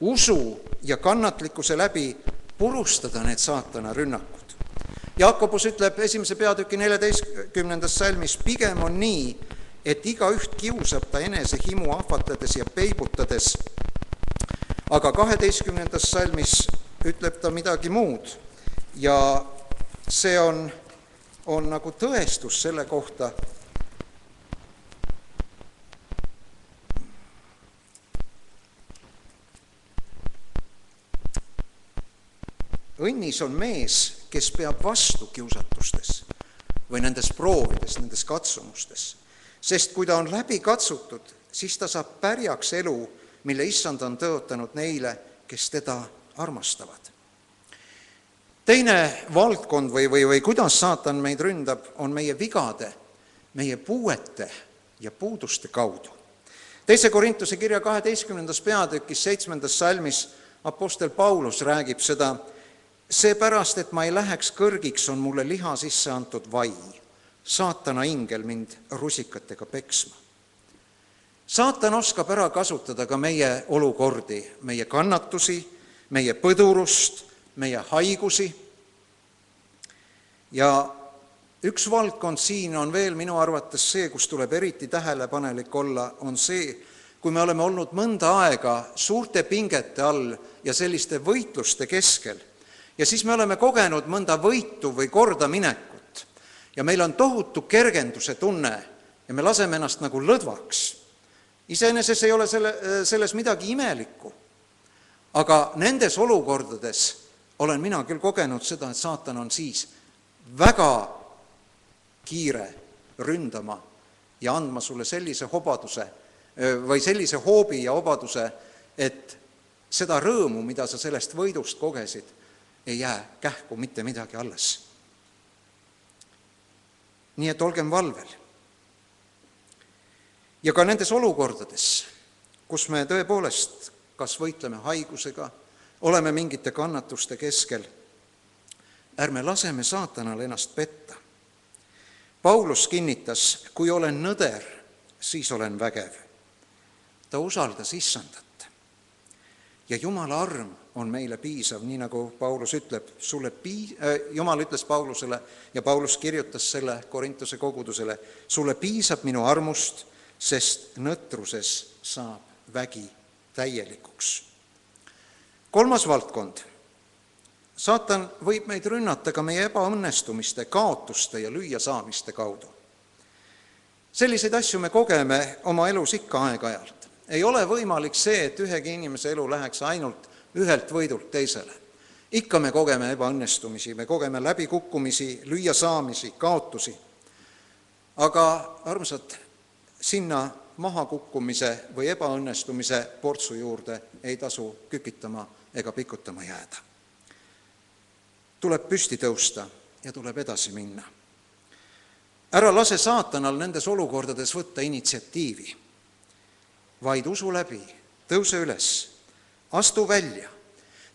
usu ja kannatlikkuse läbi purustada need saatana rünnakud. Jakobus ütleb esimese peatüki neljateistkümnendas salmis, pigem on nii, et igaüht kiusab ta enese himu ahvatledes ja peibutades, aga kaheteistkümnendas salmis ütleb ta midagi muud ja see on, on nagu tõestus selle kohta, õnnis on mees, kes peab vastu kiusatustes või nendes proovides, nendes katsumustes. sest kui ta on läbi katsutud, siis ta saab pärjaks elu, mille issand on tõotanud neile, kes teda armastavad. teine valdkond või, või, või kuidas saatan meid ründab, on meie vigade, meie puuete ja puuduste kaudu. teise Korintuse kirja kaheteistkümnendas peatükis, seitsmendas salmis Apostel Paulus räägib seda, seepärast, et ma ei läheks kõrgiks, on mulle liha sisse antud vai, saatana ingel mind rusikatega peksma. saatan oskab ära kasutada ka meie olukordi, meie kannatusi, meie põdurust, meie haigusi ja üks valdkond siin on veel minu arvates see, kus tuleb eriti tähelepanelik olla, on see, kui me oleme olnud mõnda aega suurte pingete all ja selliste võitluste keskel ja siis me oleme kogenud mõnda võitu või kordaminekut ja meil on tohutu kergenduse tunne ja me laseme ennast nagu lõdvaks. iseenesest ei ole selle, selles midagi imelikku, aga nendes olukordades olen mina küll kogenud seda, et saatan on siis väga kiire ründama ja andma sulle sellise hobaduse või sellise hoobi ja hobaduse, et seda rõõmu, mida sa sellest võidust kogesid, ei jää kähku mitte midagi alles. nii et olgem valvel. ja ka nendes olukordades, kus me tõepoolest kas võitleme haigusega, oleme mingite kannatuste keskel, ärme laseme saatanal ennast petta. Paulus kinnitas, kui olen nõder, siis olen vägev. ta usaldas issandat. ja Jumala arm on meile piisav, nii nagu Paulus ütleb, sulle pii- äh,, Jumal ütles Paulusele ja Paulus kirjutas selle Korintuse kogudusele, sulle piisab minu armust, sest nõtruses saab vägi täielikuks. kolmas valdkond. saatan võib meid rünnata ka meie ebaõnnestumiste, kaotuste ja lüüasaamiste kaudu. selliseid asju me kogeme oma elus ikka aeg-ajalt. ei ole võimalik see, et ühegi inimese elu läheks ainult ühelt võidult teisele. ikka me kogeme ebaõnnestumisi, me kogeme läbikukkumisi, lüüasaamisi, kaotusi. aga armsad, sinna mahakukkumise või ebaõnnestumise portsu juurde ei tasu kükitama ega pikutama jääda. tuleb püsti tõusta ja tuleb edasi minna. ära lase saatanal nendes olukordades võtta initsiatiivi, vaid usu läbi, tõuse üles, astu välja,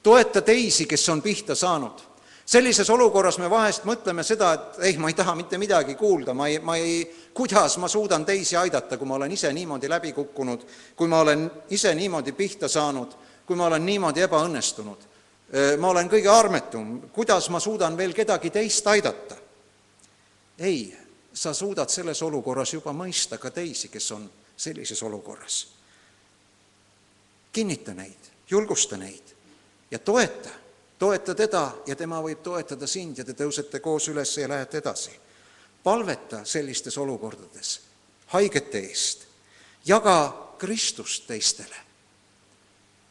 toeta teisi, kes on pihta saanud sellises olukorras me vahest mõtleme seda, et ei, ma ei taha mitte midagi kuulda, ma ei, ma ei, kuidas ma suudan teisi aidata, kui ma olen ise niimoodi läbi kukkunud, kui ma olen ise niimoodi pihta saanud, kui ma olen niimoodi ebaõnnestunud. ma olen kõige armetum, kuidas ma suudan veel kedagi teist aidata? ei, sa suudad selles olukorras juba mõista ka teisi, kes on sellises olukorras. kinnita neid, julgusta neid ja toeta toeta teda ja tema võib toetada sind ja te tõusete koos üles ja lähete edasi. palveta sellistes olukordades haigete eest, jaga Kristust teistele.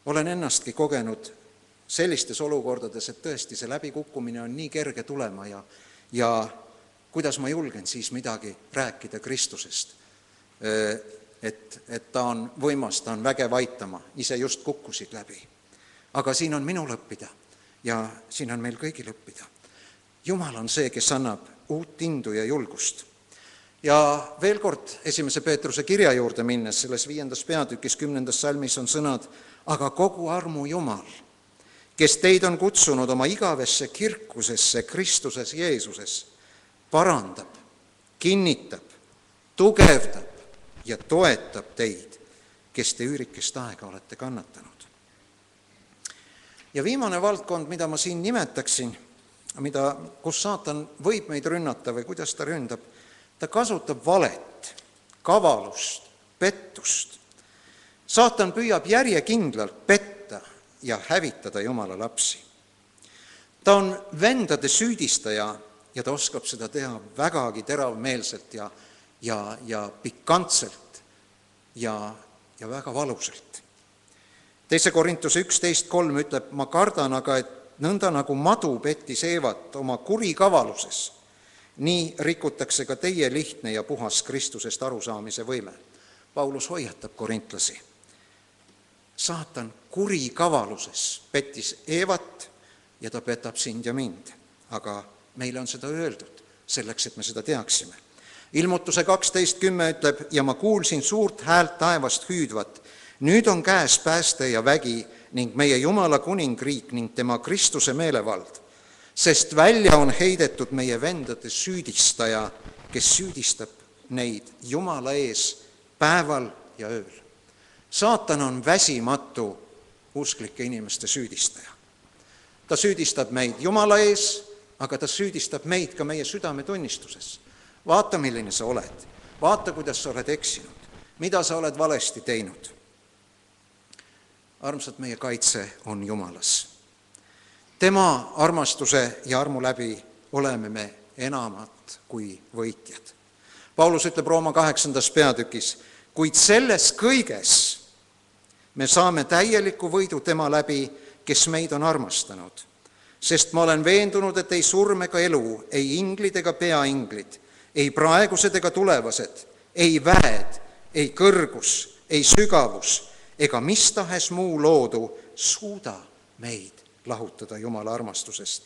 olen ennastki kogenud sellistes olukordades, et tõesti see läbikukkumine on nii kerge tulema ja, ja kuidas ma julgen siis midagi rääkida Kristusest. Et, et ta on võimas, ta on vägev aitama, ise just kukkusid läbi. aga siin on minul õppida ja siin on meil kõigil õppida. Jumal on see, kes annab uut indu ja julgust. ja veel kord esimese Peetruse kirja juurde minnes, selles viiendas peatükis, kümnendas salmis on sõnad, aga kogu armu Jumal, kes teid on kutsunud oma igavesse kirkusesse Kristuses Jeesuses, parandab, kinnitab, tugevdab ja toetab teid, kes te üürikest aega olete kannatanud ja viimane valdkond, mida ma siin nimetaksin, mida, kus saatan võib meid rünnata või kuidas ta ründab, ta kasutab valet, kavalust, pettust. saatan püüab järjekindlalt petta ja hävitada Jumala lapsi. ta on vendade süüdistaja ja ta oskab seda teha vägagi teravmeelselt ja, ja, ja pikantselt ja, ja väga valusalt teise Korintuse üksteist kolm ütleb, ma kardan aga, et nõnda nagu madu pettis Eevat oma kurikavaluses, nii rikutakse ka teie lihtne ja puhas Kristusest arusaamise võime. Paulus hoiatab korintlasi. saatan kurikavaluses pettis Eevat ja ta petab sind ja mind, aga meile on seda öeldud selleks, et me seda teaksime. Ilmutuse kaksteist kümme ütleb ja ma kuulsin suurt häält taevast hüüdvat. nüüd on käes pääste ja vägi ning meie Jumala kuningriik ning tema Kristuse meelevald. sest välja on heidetud meie vendade süüdistaja, kes süüdistab neid Jumala ees päeval ja ööl. saatan on väsimatu usklike inimeste süüdistaja. ta süüdistab meid Jumala ees, aga ta süüdistab meid ka meie südametunnistuses. Vaata, milline sa oled, vaata, kuidas sa oled eksinud, mida sa oled valesti teinud. armsad, meie kaitse on Jumalas. tema armastuse ja armu läbi oleme me enamat kui võitjad. Paulus ütleb Rooma kaheksandas peatükis, kuid selles kõiges me saame täieliku võidu tema läbi, kes meid on armastanud. sest ma olen veendunud, et ei surm ega elu, ei inglid ega peainglid, ei praegused ega tulevased, ei väed, ei kõrgus, ei sügavus ega mis tahes muu loodu suuda meid lahutada Jumala armastusest,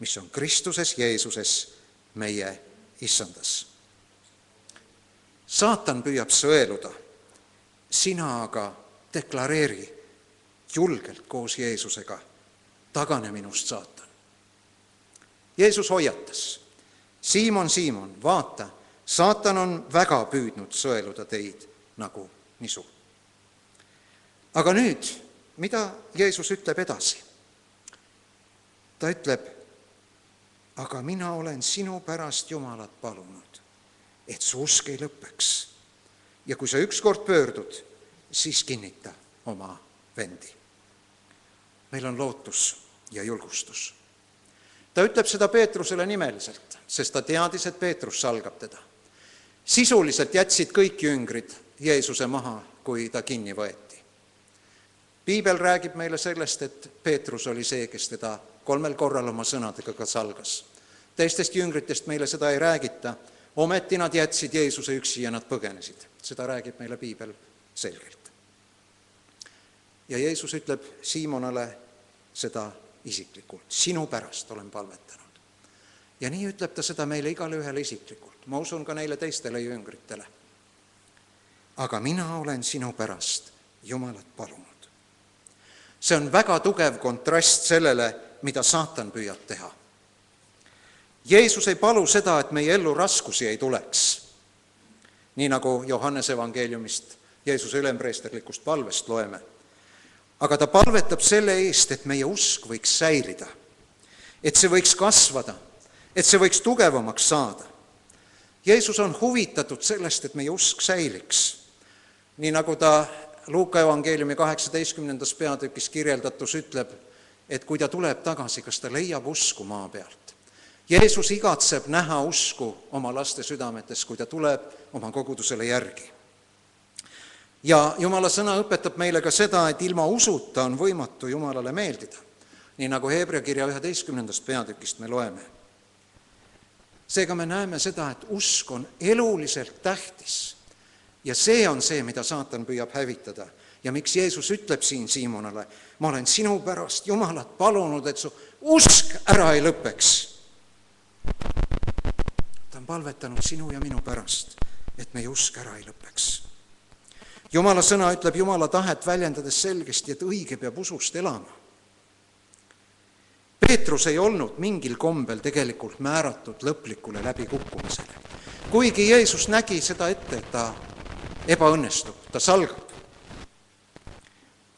mis on Kristuses Jeesuses, meie issandas. saatan püüab sõeluda, sina aga deklareeri julgelt koos Jeesusega, tagane minust, saatan. Jeesus hoiatas, Siimon, Siimon, vaata, saatan on väga püüdnud sõeluda teid nagu nisu. aga nüüd, mida Jeesus ütleb edasi? ta ütleb, aga mina olen sinu pärast Jumalat palunud, et su usk ei lõpeks. ja kui sa ükskord pöördud, siis kinnita oma vendi. meil on lootus ja julgustus. Ta ütleb seda Peetrusele nimeliselt, sest ta teadis, et Peetrus salgab teda. sisuliselt jätsid kõik jüngrid Jeesuse maha, kui ta kinni võeti. piibel räägib meile sellest, et Peetrus oli see, kes teda kolmel korral oma sõnadega ka salgas. teistest jüngritest meile seda ei räägita, ometi nad jätsid Jeesuse üksi ja nad põgenesid. seda räägib meile piibel selgelt. ja Jeesus ütleb Siimonale seda isiklikult, sinu pärast olen palvetanud. ja nii ütleb ta seda meile igale ühele isiklikult, ma usun ka neile teistele jüngritele. aga mina olen sinu pärast Jumalat palunud. see on väga tugev kontrast sellele, mida saatan püüab teha. Jeesus ei palu seda, et meie ellu raskusi ei tuleks. nii nagu Johannese evangeeliumist Jeesuse ülempreesterlikust palvest loeme. Aga ta palvetab selle eest, et meie usk võiks säilida, et see võiks kasvada, et see võiks tugevamaks saada. Jeesus on huvitatud sellest, et meie usk säiliks. nii nagu ta Luuka evangeeliumi kaheksateistkümnendas peatükis kirjeldatus ütleb, et kui ta tuleb tagasi, kas ta leiab usku maa pealt. Jeesus igatseb näha usku oma laste südametes, kui ta tuleb oma kogudusele järgi ja Jumala sõna õpetab meile ka seda, et ilma usuta on võimatu Jumalale meeldida. nii nagu Hebra kirja üheteistkümnendast peatükist me loeme. seega me näeme seda, et usk on eluliselt tähtis ja see on see, mida saatan püüab hävitada ja miks Jeesus ütleb siin Siimonale, ma olen sinu pärast Jumalat palunud, et su usk ära ei lõpeks. ta on palvetanud sinu ja minu pärast, et meie usk ära ei lõpeks jumala sõna ütleb Jumala tahet väljendades selgesti, et õige peab usust elama. Peetrus ei olnud mingil kombel tegelikult määratud lõplikule läbikukkumisele. kuigi Jeesus nägi seda ette, et ta ebaõnnestub, ta salgab.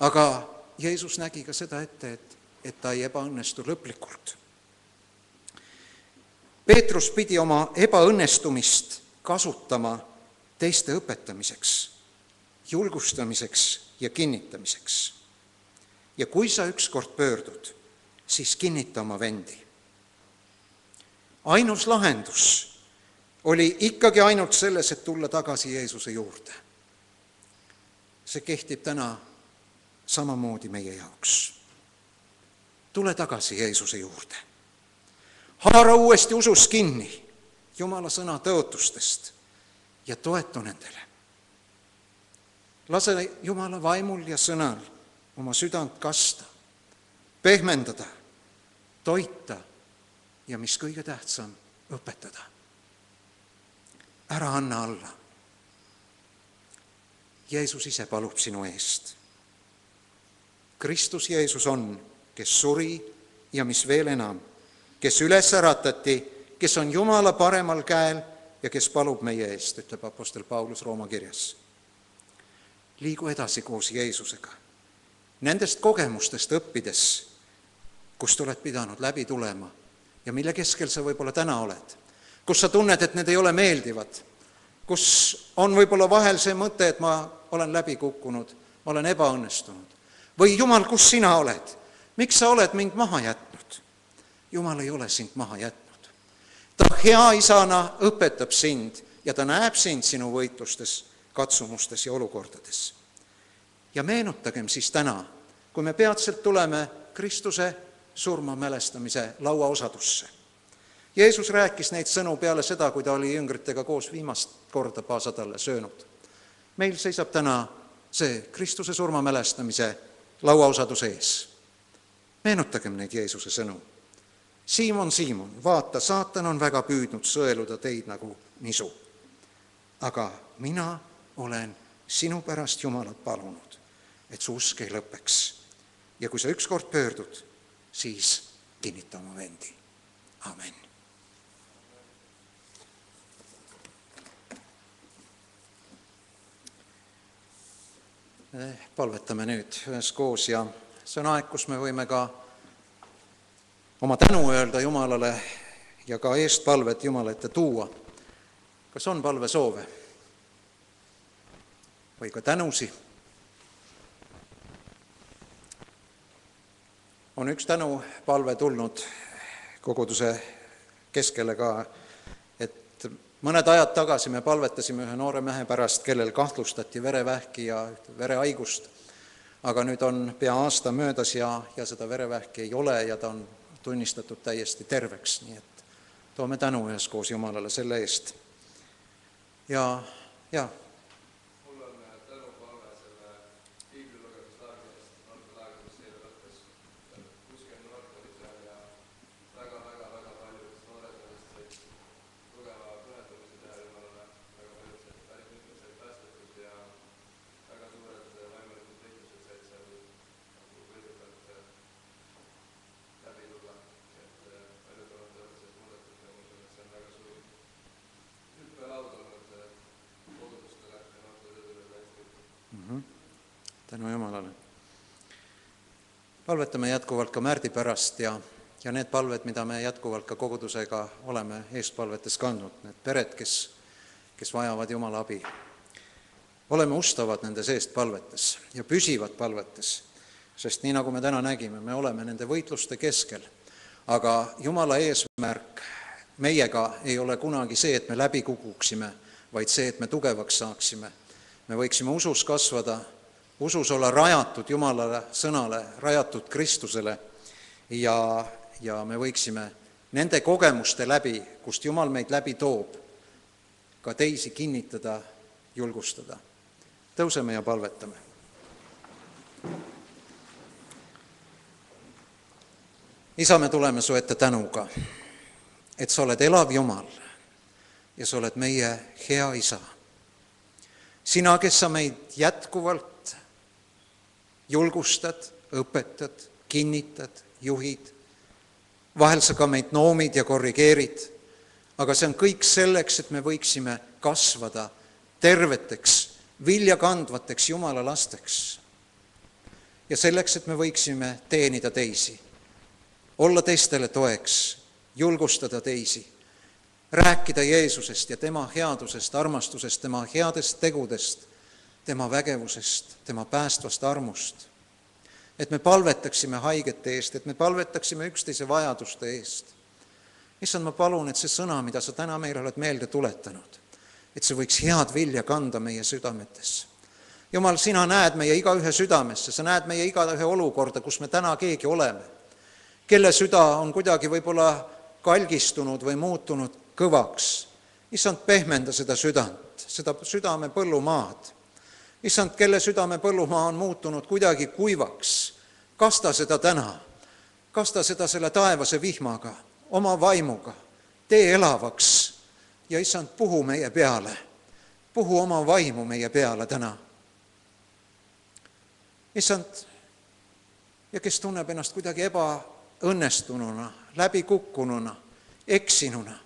aga Jeesus nägi ka seda ette, et, et ta ei ebaõnnestu lõplikult. Peetrus pidi oma ebaõnnestumist kasutama teiste õpetamiseks julgustamiseks ja kinnitamiseks. ja kui sa ükskord pöördud, siis kinnita oma vendi. ainus lahendus oli ikkagi ainult selles, et tulla tagasi Jeesuse juurde. see kehtib täna samamoodi meie jaoks. tule tagasi Jeesuse juurde. haara uuesti usus kinni Jumala sõna tõotustest ja toetu nendele lase Jumala vaimul ja sõnal oma südant kasta, pehmendada, toita ja mis kõige tähtsam, õpetada. ära anna alla. Jeesus ise palub sinu eest. Kristus Jeesus on, kes suri ja mis veel enam, kes üles äratati, kes on Jumala paremal käel ja kes palub meie eest, ütleb Apostel Paulus Rooma kirjas. Liigu edasi koos Jeesusega. Nendest kogemustest õppides, kust oled pidanud läbi tulema ja mille keskel sa võib-olla täna oled, kus sa tunned, et need ei ole meeldivad, kus on võib-olla vahel see mõte, et ma olen läbi kukkunud, ma olen ebaõnnestunud. või Jumal, kus sina oled? miks sa oled mind maha jätnud? Jumal ei ole sind maha jätnud. ta hea isana õpetab sind ja ta näeb sind sinu võitlustes, katsumustes ja olukordades. ja meenutagem siis täna, kui me peatselt tuleme Kristuse surma mälestamise lauaosadusse. Jeesus rääkis neid sõnu peale seda, kui ta oli jüngritega koos viimast korda paasatalle söönud. meil seisab täna see Kristuse surma mälestamise lauaosaduse ees. meenutagem neid Jeesuse sõnu. Siimon, Siimon, vaata, saatan on väga püüdnud sõeluda teid nagu nisu. aga mina olen sinu pärast Jumalat palunud, et su usk ei lõpeks. ja kui sa ükskord pöördud, siis kinnita oma vendi. amen. palvetame nüüd üheskoos ja see on aeg, kus me võime ka oma tänu öelda Jumalale ja ka eestpalvet Jumala ette tuua. kas on palvesoove? Või ka tänusi? on üks tänupalve tulnud koguduse keskele ka, et mõned ajad tagasi me palvetasime ühe noore mehe pärast, kellel kahtlustati verevähki ja verehaigust, aga nüüd on pea aasta möödas ja, ja seda verevähki ei ole ja ta on tunnistatud täiesti terveks, nii et toome tänu üheskoos Jumalale selle eest. ja, ja mul on tänupalve selle piiblilugemislaagri eest, noortelaagri, mis eile lõppes. kuuskümmend noort oli seal ja väga-väga-väga paljud noored sellest said tugeva pühendumise teha Jumalale. väga paljud said, päris mitmed said päästetud ja väga suured vaimulikud võitlused said seal nagu võidu pealt läbi tulla. et paljud on tõeliselt muudetud ja ma usun, et see on väga suur hüppelaud olnud kogudustele ja noorte töödele Eesti. tänu Jumalale. Palvetame jätkuvalt ka Märdi pärast ja, ja need palved, mida me jätkuvalt ka kogudusega oleme eestpalvetes kandnud, need pered, kes, kes vajavad Jumala abi. oleme ustavad nendes eestpalvetes ja püsivad palvetes, sest nii, nagu me täna nägime, me oleme nende võitluste keskel, aga Jumala eesmärk meiega ei ole kunagi see, et me läbi kukuksime, vaid see, et me tugevaks saaksime. me võiksime usus kasvada, usus olla rajatud Jumalale sõnale, rajatud Kristusele ja, ja me võiksime nende kogemuste läbi, kust Jumal meid läbi toob, ka teisi kinnitada, julgustada. tõuseme ja palvetame. isa, me tuleme su ette tänuga, et sa oled elav Jumal ja sa oled meie hea isa. sina, kes sa meid jätkuvalt julgustad, õpetad, kinnitad, juhid, vahel sa ka meid noomid ja korrigeerid, aga see on kõik selleks, et me võiksime kasvada terveteks, viljakandvateks Jumala lasteks. ja selleks, et me võiksime teenida teisi, olla teistele toeks, julgustada teisi, rääkida Jeesusest ja tema headusest, armastusest, tema headest tegudest, tema vägevusest, tema päästvast armust. et me palvetaksime haigete eest, et me palvetaksime üksteise vajaduste eest. issand, ma palun, et see sõna, mida sa täna meile oled meelde tuletanud, et see võiks head vilja kanda meie südametes. jumal, sina näed meie igaühe südamesse, sa näed meie igaühe olukorda, kus me täna keegi oleme. kelle süda on kuidagi võib-olla kalgistunud või muutunud kõvaks. issand, pehmenda seda südant, seda südame põllumaad. Issand, kelle südame põllumaa on muutunud kuidagi kuivaks, kasta seda täna, kasta seda selle taevase vihmaga, oma vaimuga, tee elavaks? Ja issand, puhu meie peale, puhu oma vaimu meie peale täna. issand, ja kes tunneb ennast kuidagi ebaõnnestununa, läbikukkununa, eksinuna,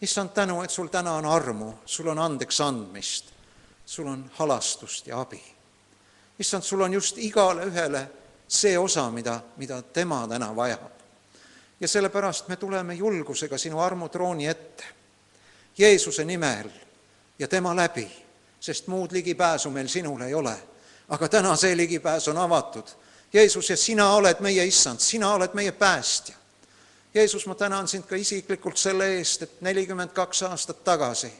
issand, tänu, et sul täna on armu, sul on andeks andmist, sul on halastust ja abi. issand, sul on just igale ühele see osa, mida, mida tema täna vajab. ja sellepärast me tuleme julgusega sinu armutrooni ette, Jeesuse nimel ja tema läbi, sest muud ligipääsu meil sinule ei ole. aga täna see ligipääs on avatud. Jeesus, ja sina oled meie issand, sina oled meie päästja. Jeesus, ma tänan sind ka isiklikult selle eest, et nelikümmend kaks aastat tagasi,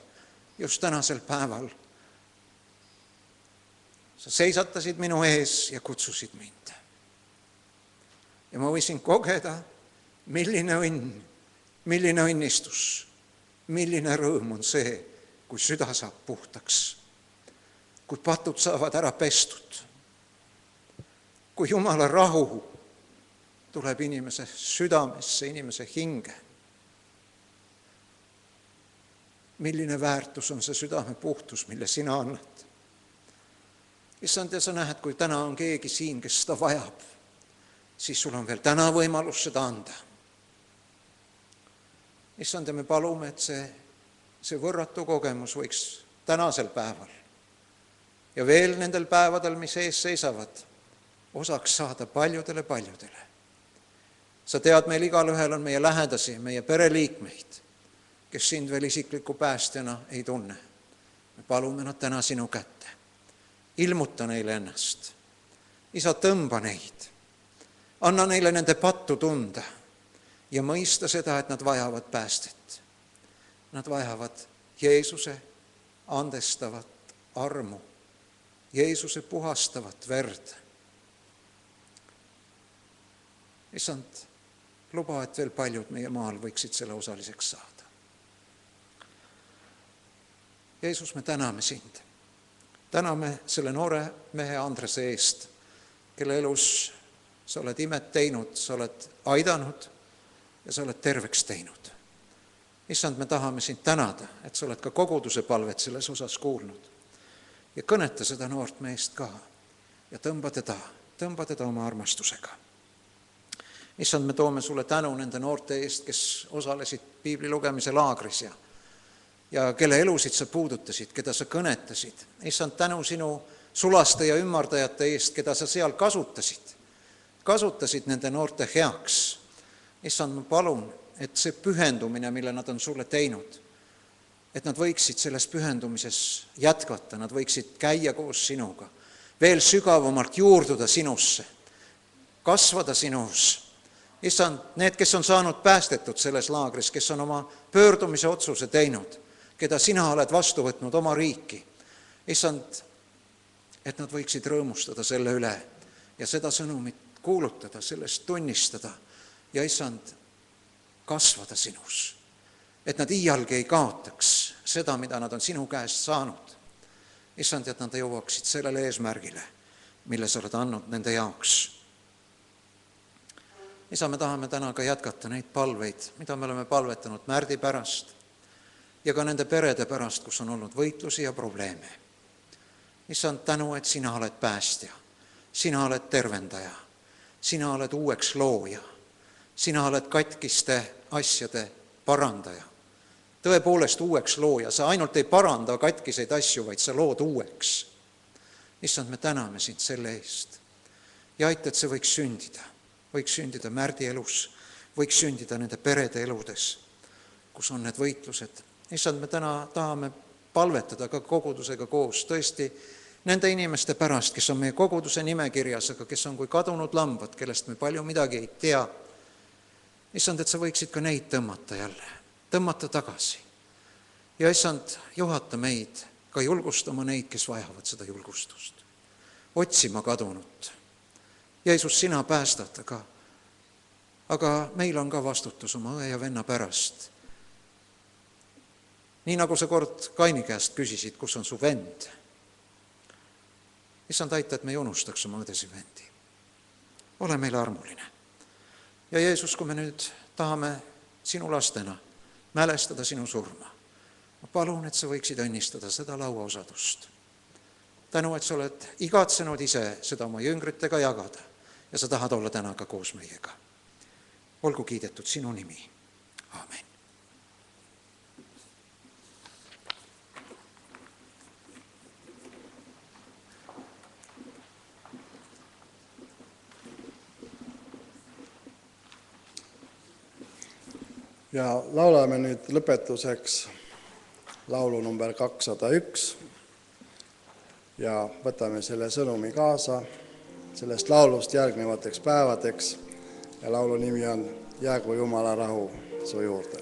just tänasel päeval, sa seisatasid minu ees ja kutsusid mind. ja ma võisin kogeda, milline õnn, milline õnnistus, milline rõõm on see, kui süda saab puhtaks, kui patud saavad ära pestud, kui Jumala rahu tuleb inimese südamesse, inimese hinge. milline väärtus on see südame puhtus, mille sina annad. Issand, ja sa näed, kui täna on keegi siin, kes seda vajab, siis sul on veel täna võimalus seda anda. issand, ja me palume, et see, see võrratu kogemus võiks tänasel päeval ja veel nendel päevadel, mis ees seisavad, osaks saada paljudele-paljudele sa tead, meil igalühel on meie lähedasi, meie pereliikmeid, kes sind veel isikliku päästjana ei tunne. me palume nad täna sinu kätte. Ilmuta neile ennast. isa, tõmba neid. anna neile nende pattu tunda ja mõista seda, et nad vajavad päästet. Nad vajavad Jeesuse andestavat armu, Jeesuse puhastavat verd. issand luba, et veel paljud meie maal võiksid selle osaliseks saada. Jeesus, me täname sind. Täname selle noore mehe Andrese eest, kelle elus sa oled imet teinud, sa oled aidanud ja sa oled terveks teinud. issand, me tahame sind tänada, et sa oled ka koguduse palvet selles osas kuulnud. ja kõneta seda noort meest ka ja tõmba teda, tõmba teda oma armastusega issand, me toome sulle tänu nende noorte eest, kes osalesid piibli lugemise laagris ja ja kelle elusid sa puudutasid, keda sa kõnetasid. issand, tänu sinu sulaste ja ümardajate eest, keda sa seal kasutasid, kasutasid nende noorte heaks. issand, ma palun, et see pühendumine, mille nad on sulle teinud, et nad võiksid selles pühendumises jätkata, nad võiksid käia koos sinuga, veel sügavamalt juurduda sinusse, kasvada sinus issand, need, kes on saanud päästetud selles laagris, kes on oma pöördumise otsuse teinud, keda sina oled vastu võtnud oma riiki, issand, et nad võiksid rõõmustada selle üle ja seda sõnumit kuulutada, sellest tunnistada ja issand, kasvada sinus. et nad iialgi ei kaotaks seda, mida nad on sinu käest saanud. issand, et nad jõuaksid sellele eesmärgile, mille sa oled andnud nende jaoks isa, me tahame täna ka jätkata neid palveid, mida me oleme palvetanud Märdi pärast ja ka nende perede pärast, kus on olnud võitlusi ja probleeme. issand, tänu, et sina oled päästja, sina oled tervendaja, sina oled uueks looja, sina oled katkiste asjade parandaja. tõepoolest uueks looja, sa ainult ei paranda katkiseid asju, vaid sa lood uueks. issand, me täname sind selle eest ja aita, et see võiks sündida võiks sündida Märdi elus, võiks sündida nende perede eludes, kus on need võitlused. Issand, me täna tahame palvetada ka kogudusega koos tõesti nende inimeste pärast, kes on meie koguduse nimekirjas, aga kes on kui kadunud lambad, kellest me palju midagi ei tea. issand, et sa võiksid ka neid tõmmata jälle, tõmmata tagasi. ja issand, juhata meid ka julgustama neid, kes vajavad seda julgustust, otsima kadunut Jeesus, sina päästad, aga, aga meil on ka vastutus oma õe ja venna pärast. Nii nagu sa kord Kaini käest küsisid, kus on su vend. issand, aita, et me ei unustaks oma õdesid vendi. ole meile armuline. ja Jeesus, kui me nüüd tahame sinu lastena mälestada sinu surma, ma palun, et sa võiksid õnnistada seda lauaosadust. tänu, et sa oled igatsenud ise seda oma jüngritega jagada ja sa tahad olla täna ka koos meiega. olgu kiidetud sinu nimi, aamen. Ja laulame nüüd lõpetuseks laulu number kakssada üks ja võtame selle sõnumi kaasa sellest laulust järgnevateks päevadeks ja laulu nimi on Jäägu Jumala rahu su juurde.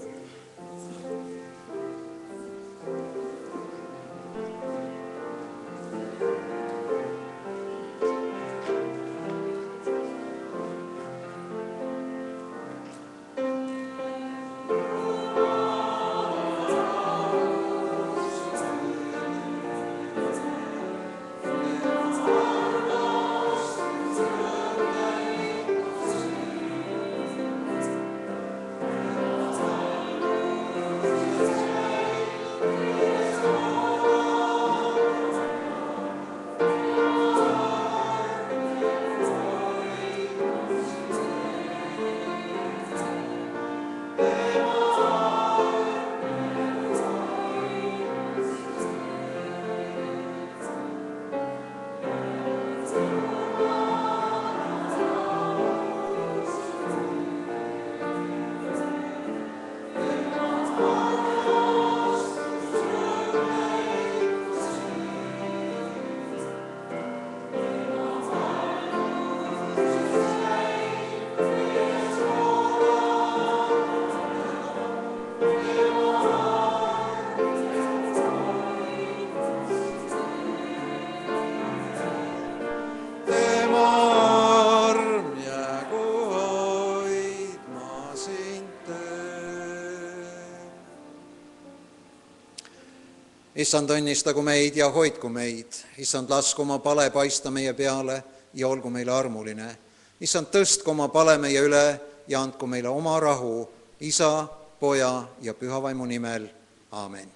Issand, õnnistagu meid ja hoidku meid, issand, lasku oma pale paista meie peale ja olgu meile armuline. issand, tõstku oma pale meie üle ja andku meile oma rahu, isa, poja ja pühavaimu nimel, aamen.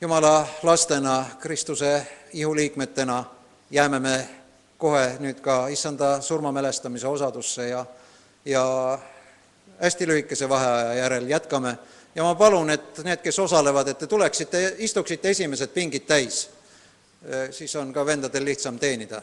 Jumala lastena, Kristuse ihuliikmetena jääme me kohe nüüd ka issanda surmamälestamise osadusse ja, ja hästi lühikese vaheaja järel jätkame ja ma palun, et need, kes osalevad, et te tuleksite, istuksite esimesed pingid täis, siis on ka vendadel lihtsam teenida